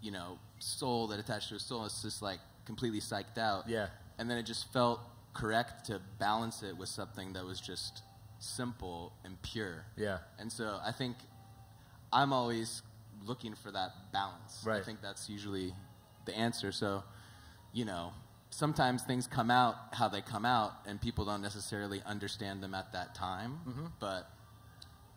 you know, sole that attached to a sole. It's just like completely psyched out. Yeah. And then it just felt correct to balance it with something that was just simple and pure. Yeah. And so I think I'm always looking for that balance. I think that's usually the answer. So, you know, sometimes things come out how they come out, and people don't necessarily understand them at that time. Mm-hmm. But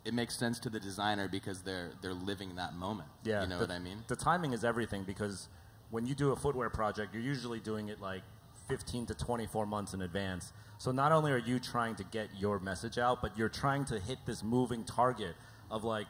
it makes sense to the designer because they're they're living that moment. Yeah, you know the, what I mean. The timing is everything because when you do a footwear project, you're usually doing it like 15 to 24 months in advance. So not only are you trying to get your message out, but you're trying to hit this moving target of like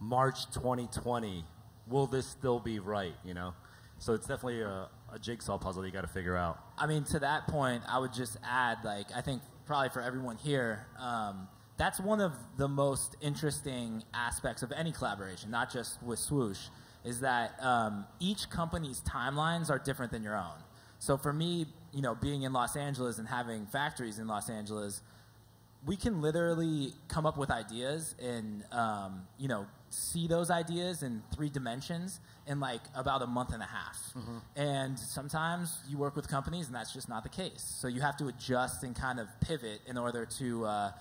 March 2020. Will this still be right? You know, so it's definitely a, a jigsaw puzzle you got to figure out. I mean, to that point, I would just add, like, I think probably for everyone here, um, that's one of the most interesting aspects of any collaboration, not just with Swoosh, is that um, each company's timelines are different than your own. So for me, you know, being in Los Angeles and having factories in Los Angeles, we can literally come up with ideas and um, you know see those ideas in three dimensions in like about a month and a half. And sometimes you work with companies and that's just not the case. So you have to adjust and kind of pivot in order to uh,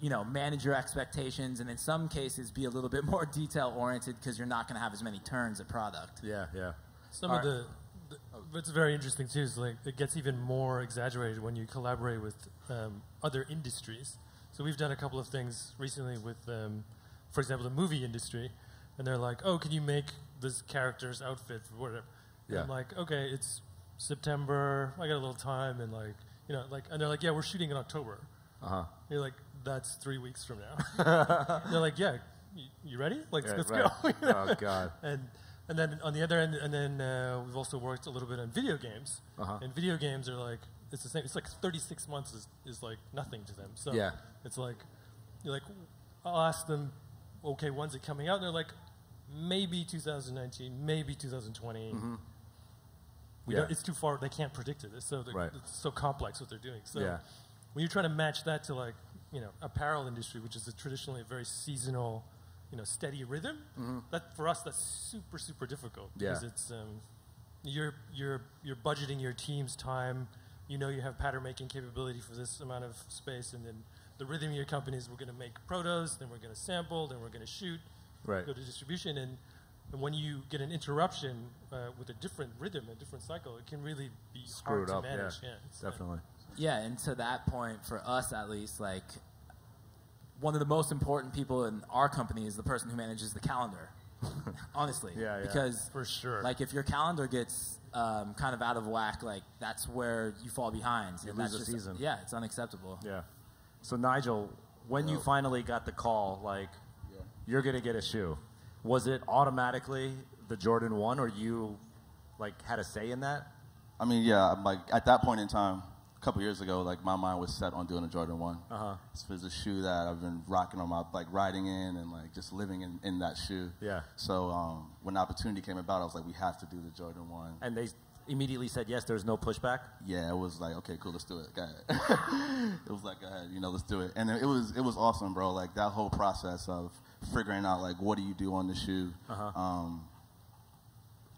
you know manage your expectations and in some cases be a little bit more detail oriented because you're not going to have as many turns of product. Yeah, yeah. Some All of the, the what's very interesting too is like it gets even more exaggerated when you collaborate with um, other industries. So we've done a couple of things recently with, um, for example, the movie industry, and they're like, "Oh, can you make this character's outfit for whatever?" And I'm like, "Okay, it's September. I got a little time, and like, you know, like, and they're like, "Yeah, we're shooting in October." Uh huh. You're like, "That's three weeks from now." they're like, "Yeah, you, you ready? Like, Yeah, let's right. go." You know? Oh God. and and then on the other end, and then uh, we've also worked a little bit on video games. Uh-huh. And video games are like it's the same. It's like 36 months is, is like nothing to them. So Yeah. it's like you're like I'll ask them, okay, when's it coming out? And they're like, maybe 2019, maybe 2020. Mm-hmm. We Yeah. don't, it's too far. They can't predict it. It's so Right. it's so complex what they're doing. So Yeah. when you're trying to match that to like you know apparel industry, which is a traditionally a very seasonal, you know, steady rhythm, that for us that's super super difficult Mm-hmm. Yeah. because it's um, you're you're you're budgeting your team's time. You know you have pattern making capability for this amount of space, and then the rhythm of your company is we're going to make protos, then we're going to sample, then we're going to shoot, Right. go to distribution, and, and when you get an interruption uh, with a different rhythm, a different cycle, it can really be Screwed hard to up. manage. Yeah, it's, uh, definitely. Yeah, and to that point, for us at least, like one of the most important people in our company is the person who manages the calendar. Honestly, Yeah, yeah. because For sure. like if your calendar gets um, kind of out of whack, like that's where you fall behind. You and lose that's a season. Yeah, it's unacceptable. Yeah. So Nigel, when you finally got the call, like you're gonna get a shoe, was it automatically the Jordan One, or you like had a say in that? I mean, yeah, like at that point in time, a couple years ago, like my mind was set on doing a Jordan One. Uh-huh. It's, it's a shoe that I've been rocking on my like riding in and like just living in, in that shoe. Yeah. So um, when the opportunity came about, I was like, we have to do the Jordan One. And they immediately said yes. There's no pushback. yeah, it was like, okay, cool, let's do it. Go ahead. it was like, go ahead, you know, let's do it. And it was it was awesome, bro. Like that whole process of figuring out like what do you do on the shoe. Uh-huh. Um,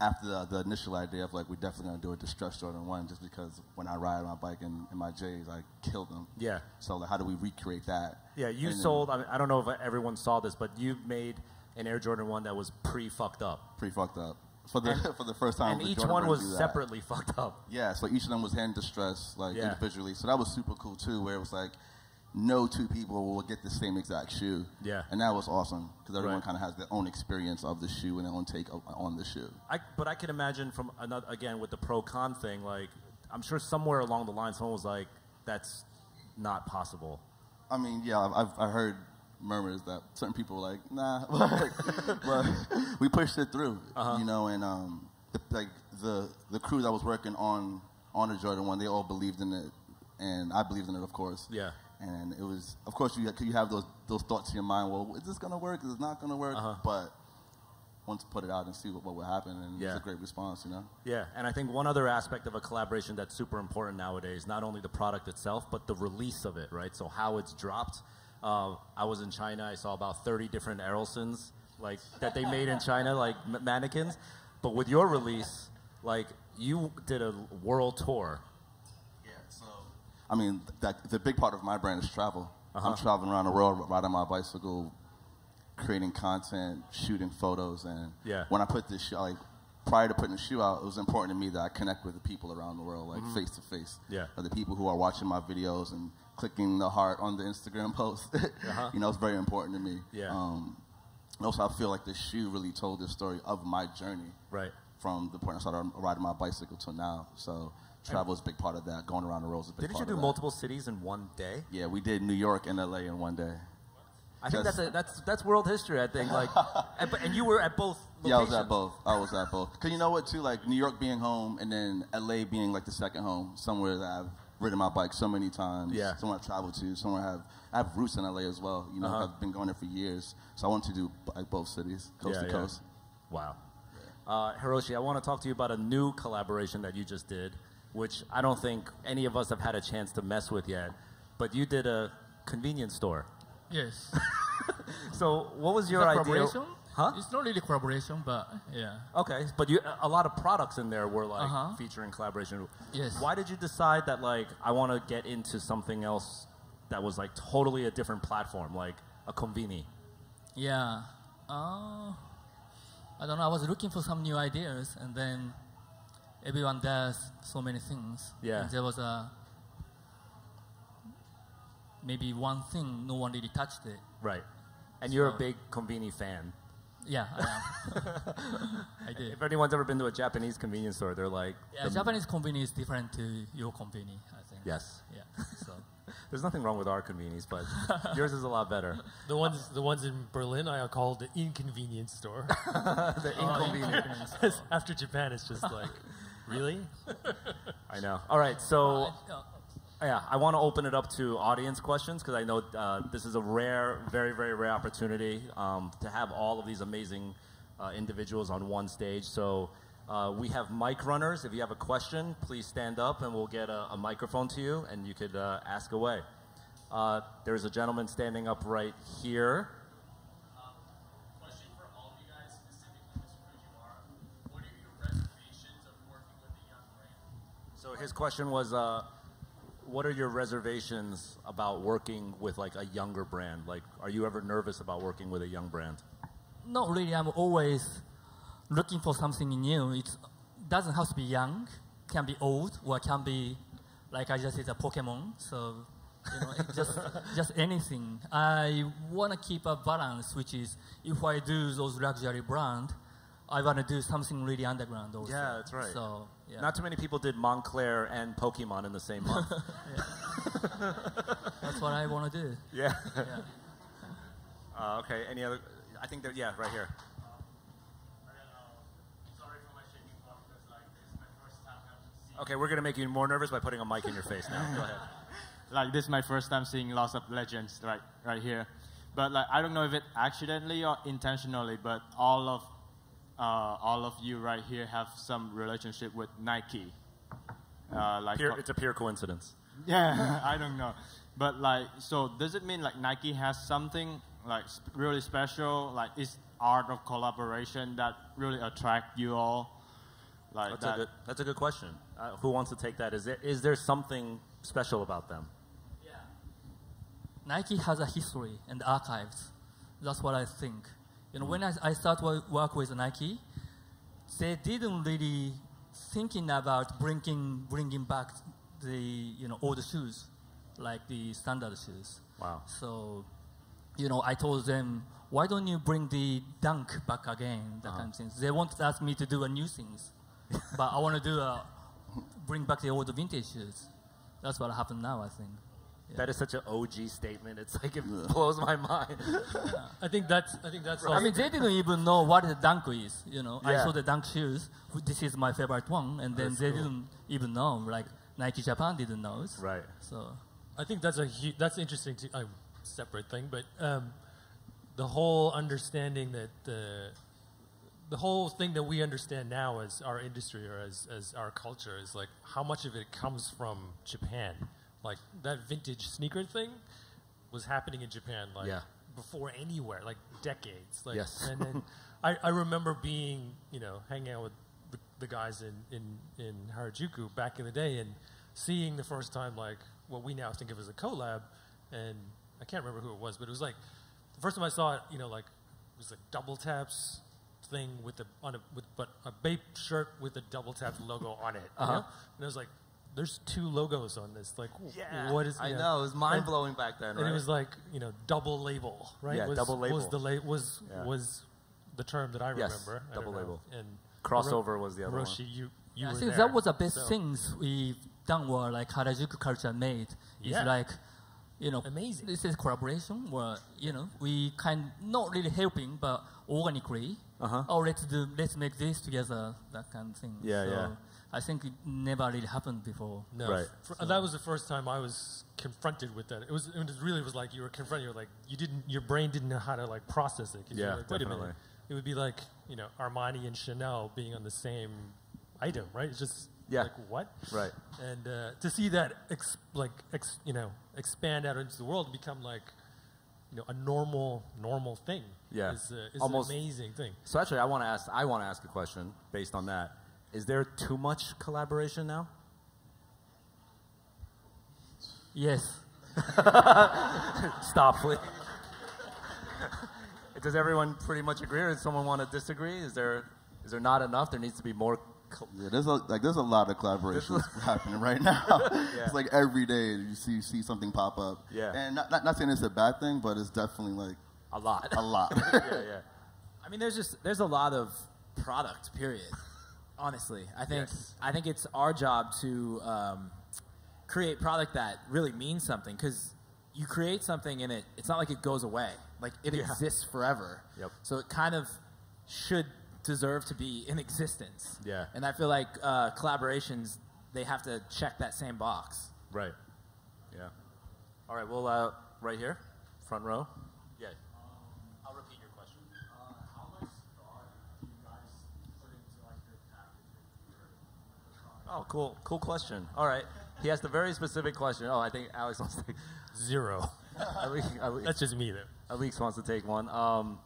after the, the initial idea of like we're definitely gonna do a distressed Jordan One, just because when I ride my bike and in my J's, I kill them. Yeah. So like, how do we recreate that? Yeah, you And then- sold. I, mean, I don't know if everyone saw this, but you made an Air Jordan One that was pre fucked up, Pre fucked up for the for the first time. and each one was separately fucked up. Yeah, so each of them was hand distressed, like Yeah. individually. So that was super cool too, where it was like no two people will get the same exact shoe. Yeah. and that was awesome because everyone Right. kind of has their own experience of the shoe and their own take on the shoe. I, but I can imagine from another again with the pro con thing, like I'm sure somewhere along the line someone was like, "That's not possible." I mean, yeah, I've, I've I heard murmurs that certain people were like, nah, but, but we pushed it through, Uh-huh. you know, and um, the, like the the crew that was working on on the Jordan one, they all believed in it, and I believed in it, of course. Yeah. And it was, of course, you you have those those thoughts in your mind. Well, is this gonna work? Is it not gonna work? Uh-huh. But once put it out and see what, what would happen, and Yeah. it's a great response, you know. Yeah, and I think one other aspect of a collaboration that's super important nowadays, not only the product itself, but the release of it, right? So how it's dropped. Uh, I was in China, I saw about 30 different Errolsons, like, that they made in China, like m- mannequins. But with your release, like, you did a world tour. Yeah, so I mean, that the big part of my brand is travel. Uh-huh. I'm traveling around the world, riding my bicycle, creating content, shooting photos, and Yeah. when I put this shoe, like prior to putting the shoe out, it was important to me that I connect with the people around the world, like face to face. Mm-hmm. Yeah. The people who are watching my videos and clicking the heart on the Instagram post. Uh-huh. You know, it's very important to me. Yeah. Um, also, I feel like the shoe really told the story of my journey Right. from the point I started riding my bicycle till now. So travel is a big part of that. Going around the roads is a big Didn't you do multiple cities in one day? Yeah, we did New York and LA in one day. I think that's, a, that's, that's world history, I think. Like, and, and you were at both Yeah, I was at both. I was at both. Cause you know what too, like New York being home and then LA being like the second home, somewhere that I've ridden my bike so many times. Yeah. Somewhere I've traveled to. Somewhere I have I have roots in LA as well. You know, Uh-huh. I've been going there for years. So I want to do like both cities, coast Yeah, to yeah. coast. Wow. Uh, Hiroshi, I want to talk to you about a new collaboration that you just did, which I don't think any of us have had a chance to mess with yet. But you did a convenience store. Yes. So what was your that idea? Huh? It's not really collaboration, but yeah. Okay, but you a lot of products in there were like Uh-huh. featuring collaboration. Yes. Why did you decide that like I want to get into something else that was like totally a different platform, like a conveni? Yeah. Uh, I don't know. I was looking for some new ideas, and then everyone does so many things. Yeah. And there was a maybe one thing no one really touched it. Right. And you're a big conveni fan. Yeah, I am. I did. If anyone's ever been to a Japanese convenience store, they're like, Yeah, the- Japanese convenience is different to your convenience, I think. Yes. Yeah. So. There's nothing wrong with our convenience, but yours is a lot better. The ones the ones in Berlin I call the inconvenience store. the inconvenience. After Japan, it's just like, really? I know. All right, so Uh, yeah, I want to open it up to audience questions because I know uh, this is a rare, very, very rare opportunity um, to have all of these amazing uh, individuals on one stage. So Uh, we have mic runners. If you have a question, please stand up and we'll get a, a microphone to you and you could uh, ask away. Uh, there's a gentleman standing up right here. Question for all of you guys, specifically Mr. Fujiwara. What are your reservations of working with a young brand? So his question was, uh, what are your reservations about working with like a younger brand? Like, are you ever nervous about working with a young brand? Not really. I'm always looking for something new. It doesn't have to be young. Can be old or can be, like I just said, a Pokemon. So, you know, just just anything. I want to keep a balance, which is if I do those luxury brand, I want to do something really underground also. Yeah, that's right. So, yeah. Not too many people did Moncler and Pokemon in the same month. that's what I want to do. yeah. Yeah. Uh, okay. Any other? I think that yeah, right here. Sorry for my shaking voice, because like this is my first time having seen. Okay, we're gonna make you more nervous by putting a mic in your face now. Go ahead. like this is my first time seeing lots of legends right right here but like i don't know if it accidentally or intentionally but all of uh, all of you right here have some relationship with nike uh, like Pure, it's a pure coincidence. yeah i don't know but like so does it mean like nike has something like really special like is art of collaboration that really attract you all like That's that a good. That's a good question. Uh, who wants to take that? Is there is there something special about them? Yeah. Nike has a history and archives. That's what I think. You know, when I, I start wo- work with Nike, they didn't really thinking about bringing bringing back the you know old shoes, like the standard shoes. Wow. So, you know, I told them, why don't you bring the dunk back again? That kind of uh-huh. things. They wanted to ask me to do a new things, but I want to do a bring back the old vintage shoes. That's what happened now, I think. That is such an OG statement. It's like it blows my mind. I think that's I think that's. I mean, they didn't even know what the dunk is. You know, I saw the dunk shoes. This is my favorite one, and then That's they cool. didn't even know. Like Nike Japan didn't know. it. right. So I think that's a hu- that's interesting to a separate thing, but um, the whole understanding that the the whole thing that we understand now as our industry or as as our culture is like how much of it comes from Japan. Like that vintage sneaker thing was happening in Japan like Yeah. before anywhere, like decades. Like, Yes. And then I, I remember being, you know, hanging out with the, the guys in, in, in Harajuku back in the day and seeing the first time like what we now think of as a collab. And I can't remember who it was, but it was like the first time I saw it, you know, like it was a WTAPS thing with the on a with but a Bape shirt with a double tap logo on it. Uh-huh. know? And I was like, there's two logos on this. Like, what is? I you know. It was mind And- blowing back then, and right? it was like you know double label, right? Yeah, was, double label. was the la- was Yeah. was the term that I Yes, remember. I double don't know. label. And Crossover was the other one. You you yeah, I think there, that was the best so- things we've done. Were like Harajuku culture made. It's Yeah. like, you know, Amazing. This is collaboration where you know we kind not really helping, but organically. Uh-huh. Oh, let's do let's make this together. That kind of thing. Yeah, so yeah. I think it never really happened before. No, Right. fr- that was the first time I was confronted with that. It was, it was really was like you were confronted. You were like you didn't, your brain didn't know how to like process it. Yeah, like, Wait a definitely. minute. It would be like you know Armani and Chanel being on the same item, right? It's just Yeah. like what? Right. And uh, to see that ex- like ex- you know expand out into the world and become like you know a normal normal thing. Yeah. is, uh, is Almost- an amazing thing. So actually, I want to ask. I want to ask a question based on that. Is there too much collaboration now? Yes. Stop, please. Does everyone pretty much agree, or does someone want to disagree? Is there is there not enough? There needs to be more. Yeah, there's a like there's a lot of collaborations happening right now. Yeah. It's like every day you see you see something pop up. Yeah. And not, not not saying it's a bad thing, but it's definitely like a lot. a lot. yeah, yeah. I mean, there's just there's a lot of product. Period. Honestly, I think Yes. I think it's our job to um, create product that really means something because you create something and it it's not like it goes away. Like it Yeah. exists forever. Yep. So it kind of should deserve to be in existence. Yeah. And I feel like uh, collaborations they have to check that same box. Right. Yeah. All right. Well, uh, right here, front row. Yeah. I'll repeat your question. Uh, how much thought do you guys put into like your packaging? Oh, cool, cool question. All right. He asked a very specific question. Oh, I think ALYX wants to take. Zero. ALYX, ALYX, That's just me though. ALYX wants to take one. Um,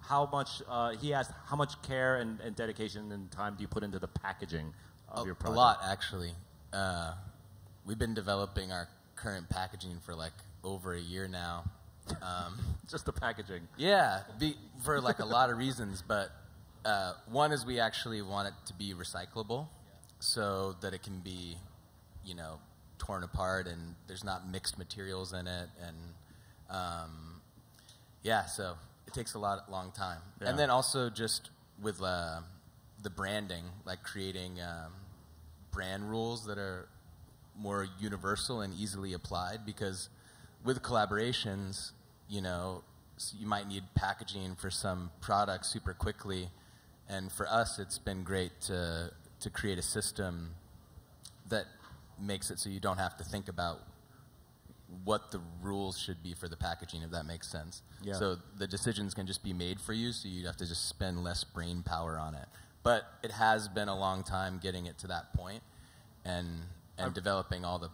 how much? Uh, he asked, how much care and, and dedication and time do you put into the packaging of a, your product? a lot actually. Uh, we've been developing our current packaging for like over a year now. Um, Just the packaging. yeah, be, for like a lot of reasons, but uh, one is we actually want it to be recyclable, so that it can be, you know, torn apart and there's not mixed materials in it, and um, yeah, so it takes a lot long time. Yeah. And then also just with uh, the branding, like creating um, brand rules that are more universal and easily applied because with collaborations, you know, s- you might need packaging for some product super quickly. And for us, it's been great to, to create a system that makes it so you don't have to think about what the rules should be for the packaging, if that makes sense. Yeah. So the decisions can just be made for you, so you have to just spend less brain power on it. But it has been a long time getting it to that point and, and developing all the,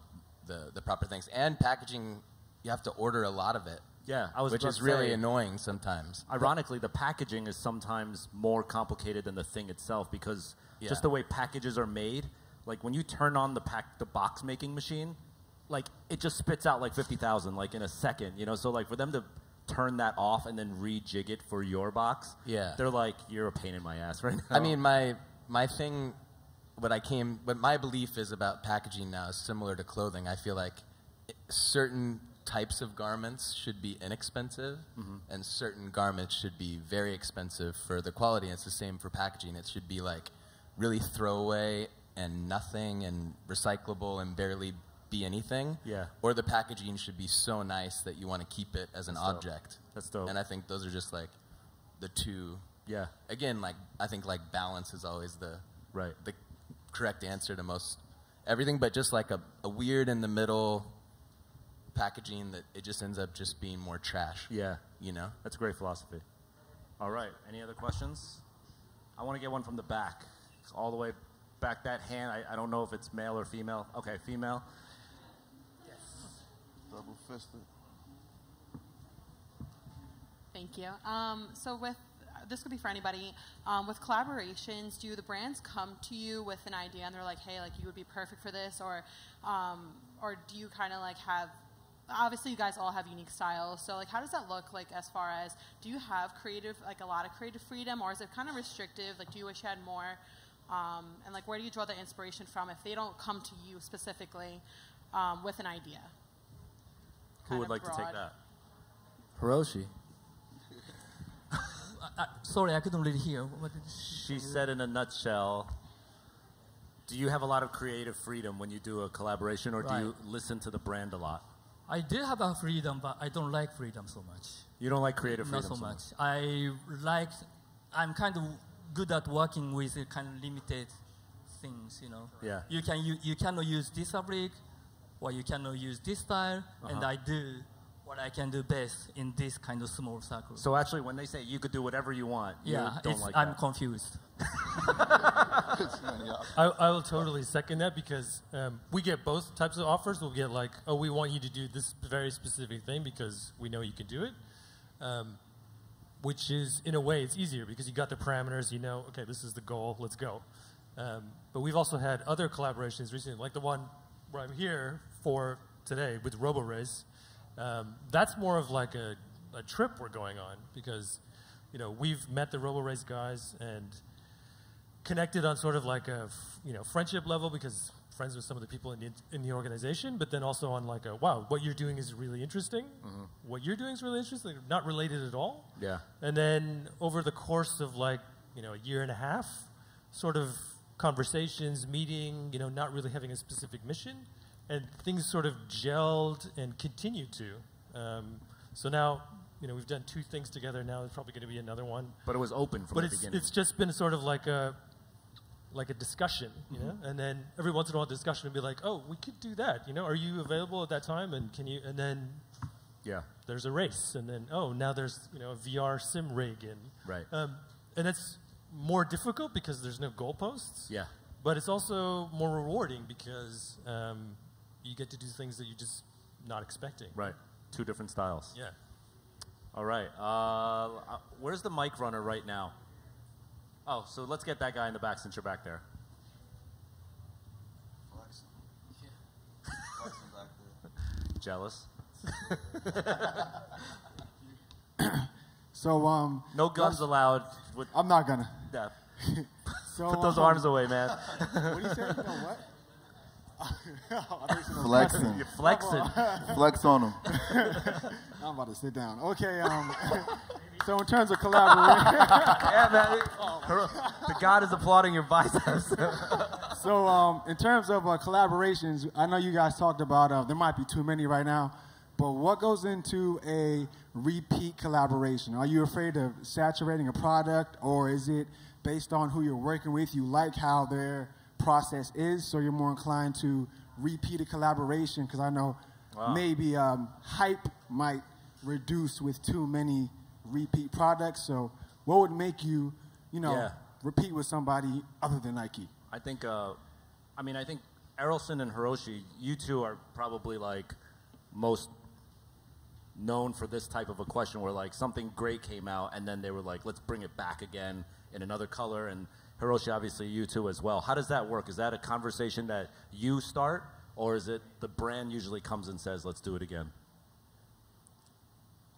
the, the proper things. And packaging, you have to order a lot of it, Yeah, I was which is really annoying sometimes. Ironically, the packaging is sometimes more complicated than the thing itself because Yeah. just the way packages are made, like when you turn on the pack the box making machine, like it just spits out like 50,000 like in a second, you know? So like for them to turn that off and then rejig it for your box, Yeah. they're like you're a pain in my ass right now. I mean, my my thing, what I came, what my belief is about packaging now is similar to clothing. I feel like certain types of garments should be inexpensive, mm-hmm. and certain garments should be very expensive for the quality. And it's the same for packaging. It should be like really throwaway and nothing and recyclable and barely be anything. Yeah. Or the packaging should be so nice that you want to keep it as an That's dope. object. That's dope. And I think those are just like the two yeah, again, like I think like balance is always the right. the correct answer to most everything, but just like a, a weird in the middle packaging that it just ends up just being more trash. Yeah, You know? that's a great philosophy. All right, any other questions? I want to get one from the back, all the way back. That hand, I, I don't know if it's male or female. Okay, female. Yes. Double fisted. Thank you. Um, so with this could be for anybody. Um, with collaborations, do the brands come to you with an idea and they're like, "Hey, like you would be perfect for this," or, um, or do you kind of like have? Obviously, you guys all have unique styles. So, like, how does that look like as far as do you have creative, like a lot of creative freedom, or is it kind of restrictive? Like, do you wish you had more? Um, and like, where do you draw the inspiration from if they don't come to you specifically um, with an idea? Who Kind would of like to take that? Hiroshi. Uh, sorry, I couldn't really hear. What did She said in a nutshell. Do you have a lot of creative freedom when you do a collaboration, or do you listen to the brand a lot? I do have a freedom, but I don't like freedom so much. You don't like creative freedom Not freedom so much. I like. I'm kind of good at working with uh, kind of limited things. You know. Yeah. You can you, you cannot use this fabric, or you cannot use this style, and Uh-huh. I do what I can do best in this kind of small circle. So actually, when they say you could do whatever you want, yeah, you don't like I'm that. confused. I, I will totally second that because um, we get both types of offers. We'll get like, oh, we want you to do this very specific thing because we know you can do it, um, which is in a way it's easier because you got the parameters. You know, okay, this is the goal. Let's go. Um, but we've also had other collaborations recently, like the one where I'm here for today with RoboRace. Um, that's more of like a, a trip we're going on because, you know, we've met the RoboRace guys and connected on sort of like a, you know friendship level because friends with some of the people in the, in the organization, but then also on like a wow, what you're doing is really interesting. What you're doing is really interesting, not related at all. Yeah. And then over the course of like you know a year and a half, sort of conversations, meeting, you know, not really having a specific mission, and things sort of gelled and continue to. Um, so now. You know, we've done two things together. Now there's probably going to be another one But it was open from but the it's, beginning. it's just been sort of like a like a discussion, you know, and then every once in a while, the discussion would be like, "Oh, we could do that," you know. Are you available at that time? And can you? And then yeah. there's a race, and then oh, now there's you know a VR sim rig, and Right. um, and it's more difficult because there's no goalposts. Yeah. but it's also more rewarding because um, you get to do things that you're just not expecting. Right. Two different styles. Yeah. All right. Uh, where's the mic runner right now? Oh, so let's get that guy in the back since you're back there. Flexing. Yeah. Flexing back there. Jealous. So um, No guns allowed. With I'm not gonna. yeah. So Put those um, arms away, man. What do you say? No, what? I thought you said no. Flexing. You're flexing. Flex on them. I'm about to sit down. Okay. Um, so in terms of collaboration, yeah, man. The God is applauding your biceps. so um, in terms of uh, collaborations, I know you guys talked about uh, there might be too many right now, but what goes into a repeat collaboration? Are you afraid of saturating a product, or is it based on who you're working with? You like how their process is, so you're more inclined to repeat a collaboration? Because I know Wow. maybe um, hype might reduce with too many repeat products. So what would make you, you know, Yeah. repeat with somebody other than Nike? I think, uh, I mean, I think Errolson and Hiroshi, you two are probably like most known for this type of a question where like something great came out and then they were like, let's bring it back again in another color. And Hiroshi, obviously, you too as well. How does that work? Is that a conversation that you start or is it the brand usually comes and says, let's do it again?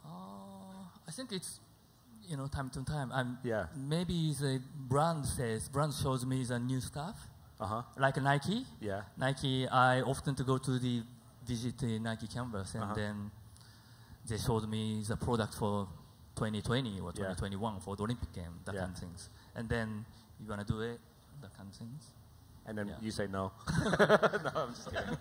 Uh, I think it's you know time to time. And Yeah. maybe the brand says brand shows me the new stuff. Uh huh. Like Nike. Yeah. Nike. I often to go to the visit the Nike canvas, and Uh-huh. then they showed me the product for 2020 or 2021 for the Olympic game, that Yeah. kind of things. And then you wanna do it, that kind of things. And then Yeah. you say no. no, I'm just kidding.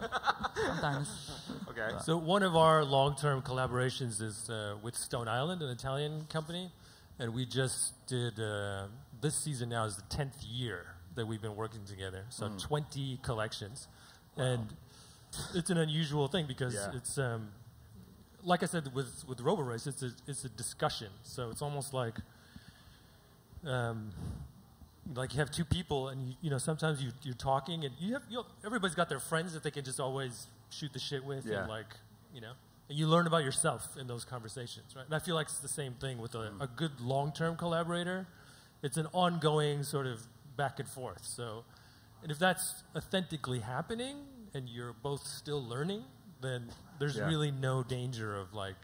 Sometimes. Okay. So one of our long-term collaborations is uh, with Stone Island, an Italian company, and we just did. Uh, this season now is the tenth year that we've been working together. So Mm. 20 collections, and it's an unusual thing because Yeah. it's. Um, like I said with with Robo Race, it's a it's a discussion. So it's almost like. Um, like you have two people and you, you know sometimes you, you're talking and you have you know, everybody's got their friends that they can just always shoot the shit with Yeah. and like you know and you learn about yourself in those conversations right? And i feel like it's the same thing with a, mm. a good long-term collaborator. It's an ongoing sort of back and forth. So and if that's authentically happening and you're both still learning then there's Yeah. really no danger of like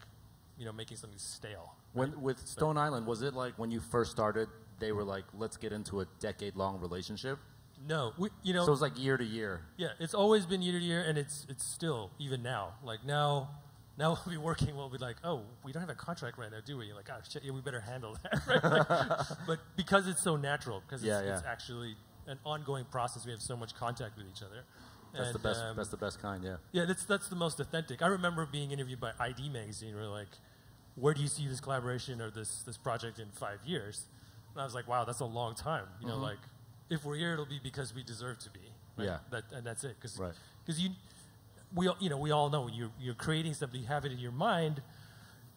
you know making something stale When with Stone Island, was it like when you first started, they were like, let's get into a decade-long relationship? no we, you know so it was like year to year. Yeah, it's always been year to year, and it's it's still even now. Like now, now we'll be working. We'll be like, oh, we don't have a contract right now, do we? Like, oh shit, yeah, we better handle that. Right? Like, but because it's so natural, because it's, Yeah, it's actually an ongoing process. We have so much contact with each other. That's the best. um, that's the best kind. Yeah. yeah, that's that's the most authentic. I remember being interviewed by ID magazine. Where like, where do you see this collaboration or this this project in five years? And I was like, wow, that's a long time. You know, Mhm. like if we're here, it'll be because we deserve to be. right? Yeah. That and that's it. Because Right. you we all, you know we all know when you're you're creating something, you have it in your mind.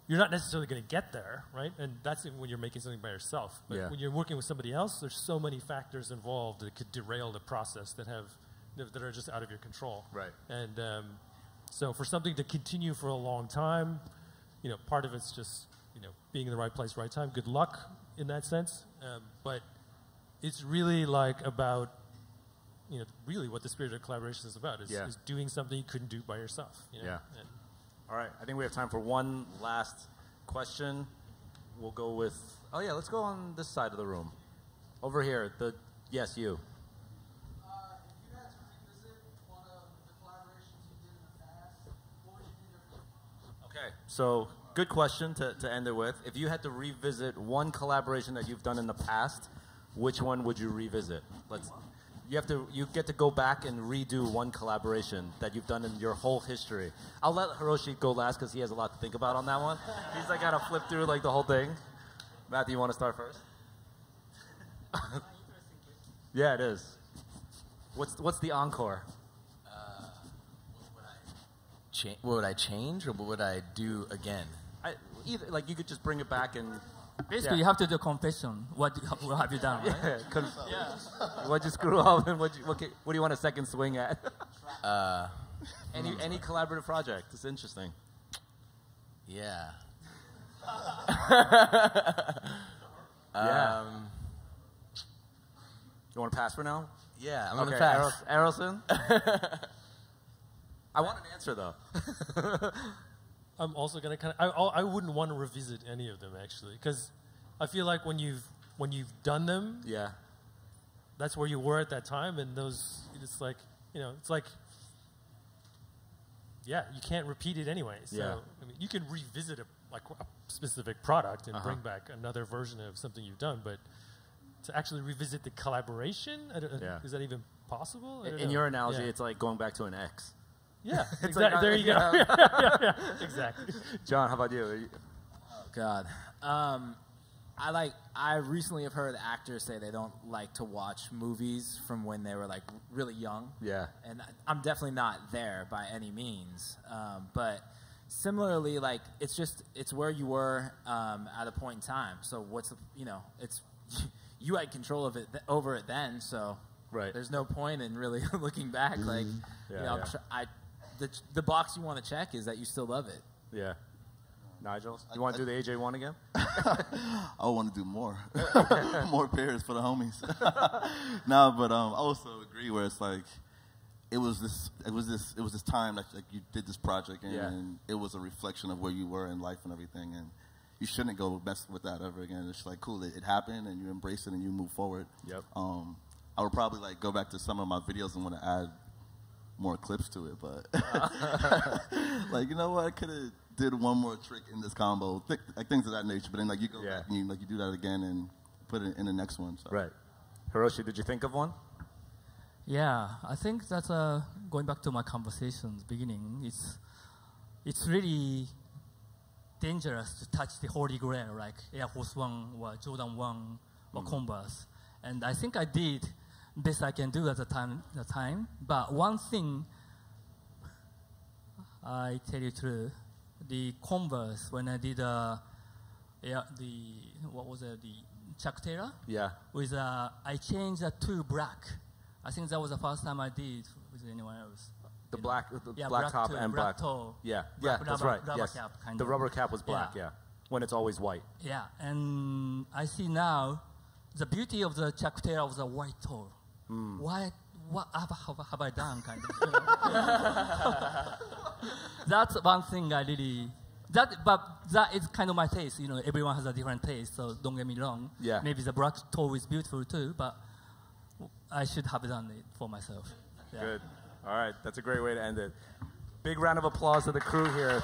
You're not necessarily going to get there, right? And that's when you're making something by yourself. But Yeah. when you're working with somebody else, there's so many factors involved that could derail the process that have that that are just out of your control. Right. And um, so for something to continue for a long time, you know, part of it's just you know being in the right place, right time. Good luck in that sense. Um, but it's really like about you know really what the spirit of collaboration is about is, Yeah. is doing something you couldn't do by yourself. You know? Yeah. And All right. I think we have time for one last question. We'll go with. Oh yeah, let's go on this side of the room. Over here. The yes, you. Okay. So good question to, to end it with. If you had to revisit one collaboration that you've done in the past, which one would you revisit? Let's. You have to. You get to go back and redo one collaboration that you've done in your whole history. I'll let Hiroshi go last because he has a lot to think about on that one. He's like got to flip through like the whole thing. Matthew, you want to start first? yeah, it is. What's what's the encore? Uh, cha- what would I change or what would I do again? I, either like you could just bring it back and Basically, Yeah. you have to do a confession. What, what have you done? Right? Yeah, con- What'd you screw up and what, what, ca- what do you want a second swing at? Uh, any any collaborative project? It's interesting. yeah. Yeah. Um, You want to pass for now? yeah, I'm gonna okay, pass. Errol- Errolson? I want an answer though. I'm also gonna kind of. I, I wouldn't want to revisit any of them actually, because I feel like when you've when you've done them, yeah. that's where you were at that time, and those. It's like you know, it's like. Yeah, you can't repeat it anyway. So Yeah. I mean, you can revisit a like a specific product and Uh-huh. bring back another version of something you've done, but to actually revisit the collaboration, I don't, Yeah. is that even possible? I In, don't in know. your analogy, yeah. it's like going back to an ex. Yeah, it's exactly. like there you go. yeah. yeah, yeah, yeah, exactly. John, how about you? Are you- God. Um, I like. I recently have heard actors say they don't like to watch movies from when they were like really young. Yeah. And I- I'm definitely not there by any means. Um, but similarly, like it's just it's where you were um, at a point in time. So what's the you know it's you had control of it th- over it then. So Right. there's no point in really looking back. Like Yeah, you know, I'm yeah. tr- I the the box you want to check is that you still love it. Yeah. Nigel, you want to do the AJ one again? I want to do more, more pairs for the homies. no, but um, I also agree where it's like, it was this, it was this, it was this time that like you did this project, and, Yeah. and it was a reflection of where you were in life and everything, and you shouldn't go mess with that ever again. It's like cool, it, it happened, and you embrace it and you move forward. Yep. Um, I would probably like go back to some of my videos and want to add more clips to it, but like you know what, I could have did one more trick in this combo, Th- like things of that nature. But then like you go Yeah. back and you like you do that again and put it in the next one. So. Right. Hiroshi, did you think of one? Yeah, I think that's uh, going back to my conversations beginning. It's it's really dangerous to touch the holy grail like Air Force One or Jordan One or Converse, and I think I did best I can do at the time. The time, but one thing I tell you true, the Converse when I did uh, yeah, the what was it the Taylor Yeah. with uh, I changed that to black. I think that was the first time I did with anyone else. The You know. black, the Yeah, black black top toe, and black black. toe. Yeah, yeah, that's right. rubber yes. cap, the of. rubber cap was black. Yeah. Yeah. When it's always white. Yeah, and I see now the beauty of the Taylor of the white toe. Hmm. Why? What have, have, have I done? Kind of. That's one thing I really. That, but that is kind of my taste. You know, everyone has a different taste, so don't get me wrong. Yeah. Maybe the black toe is beautiful too, but I should have done it for myself. Yeah. Good. All right, that's a great way to end it. Big round of applause to the crew here.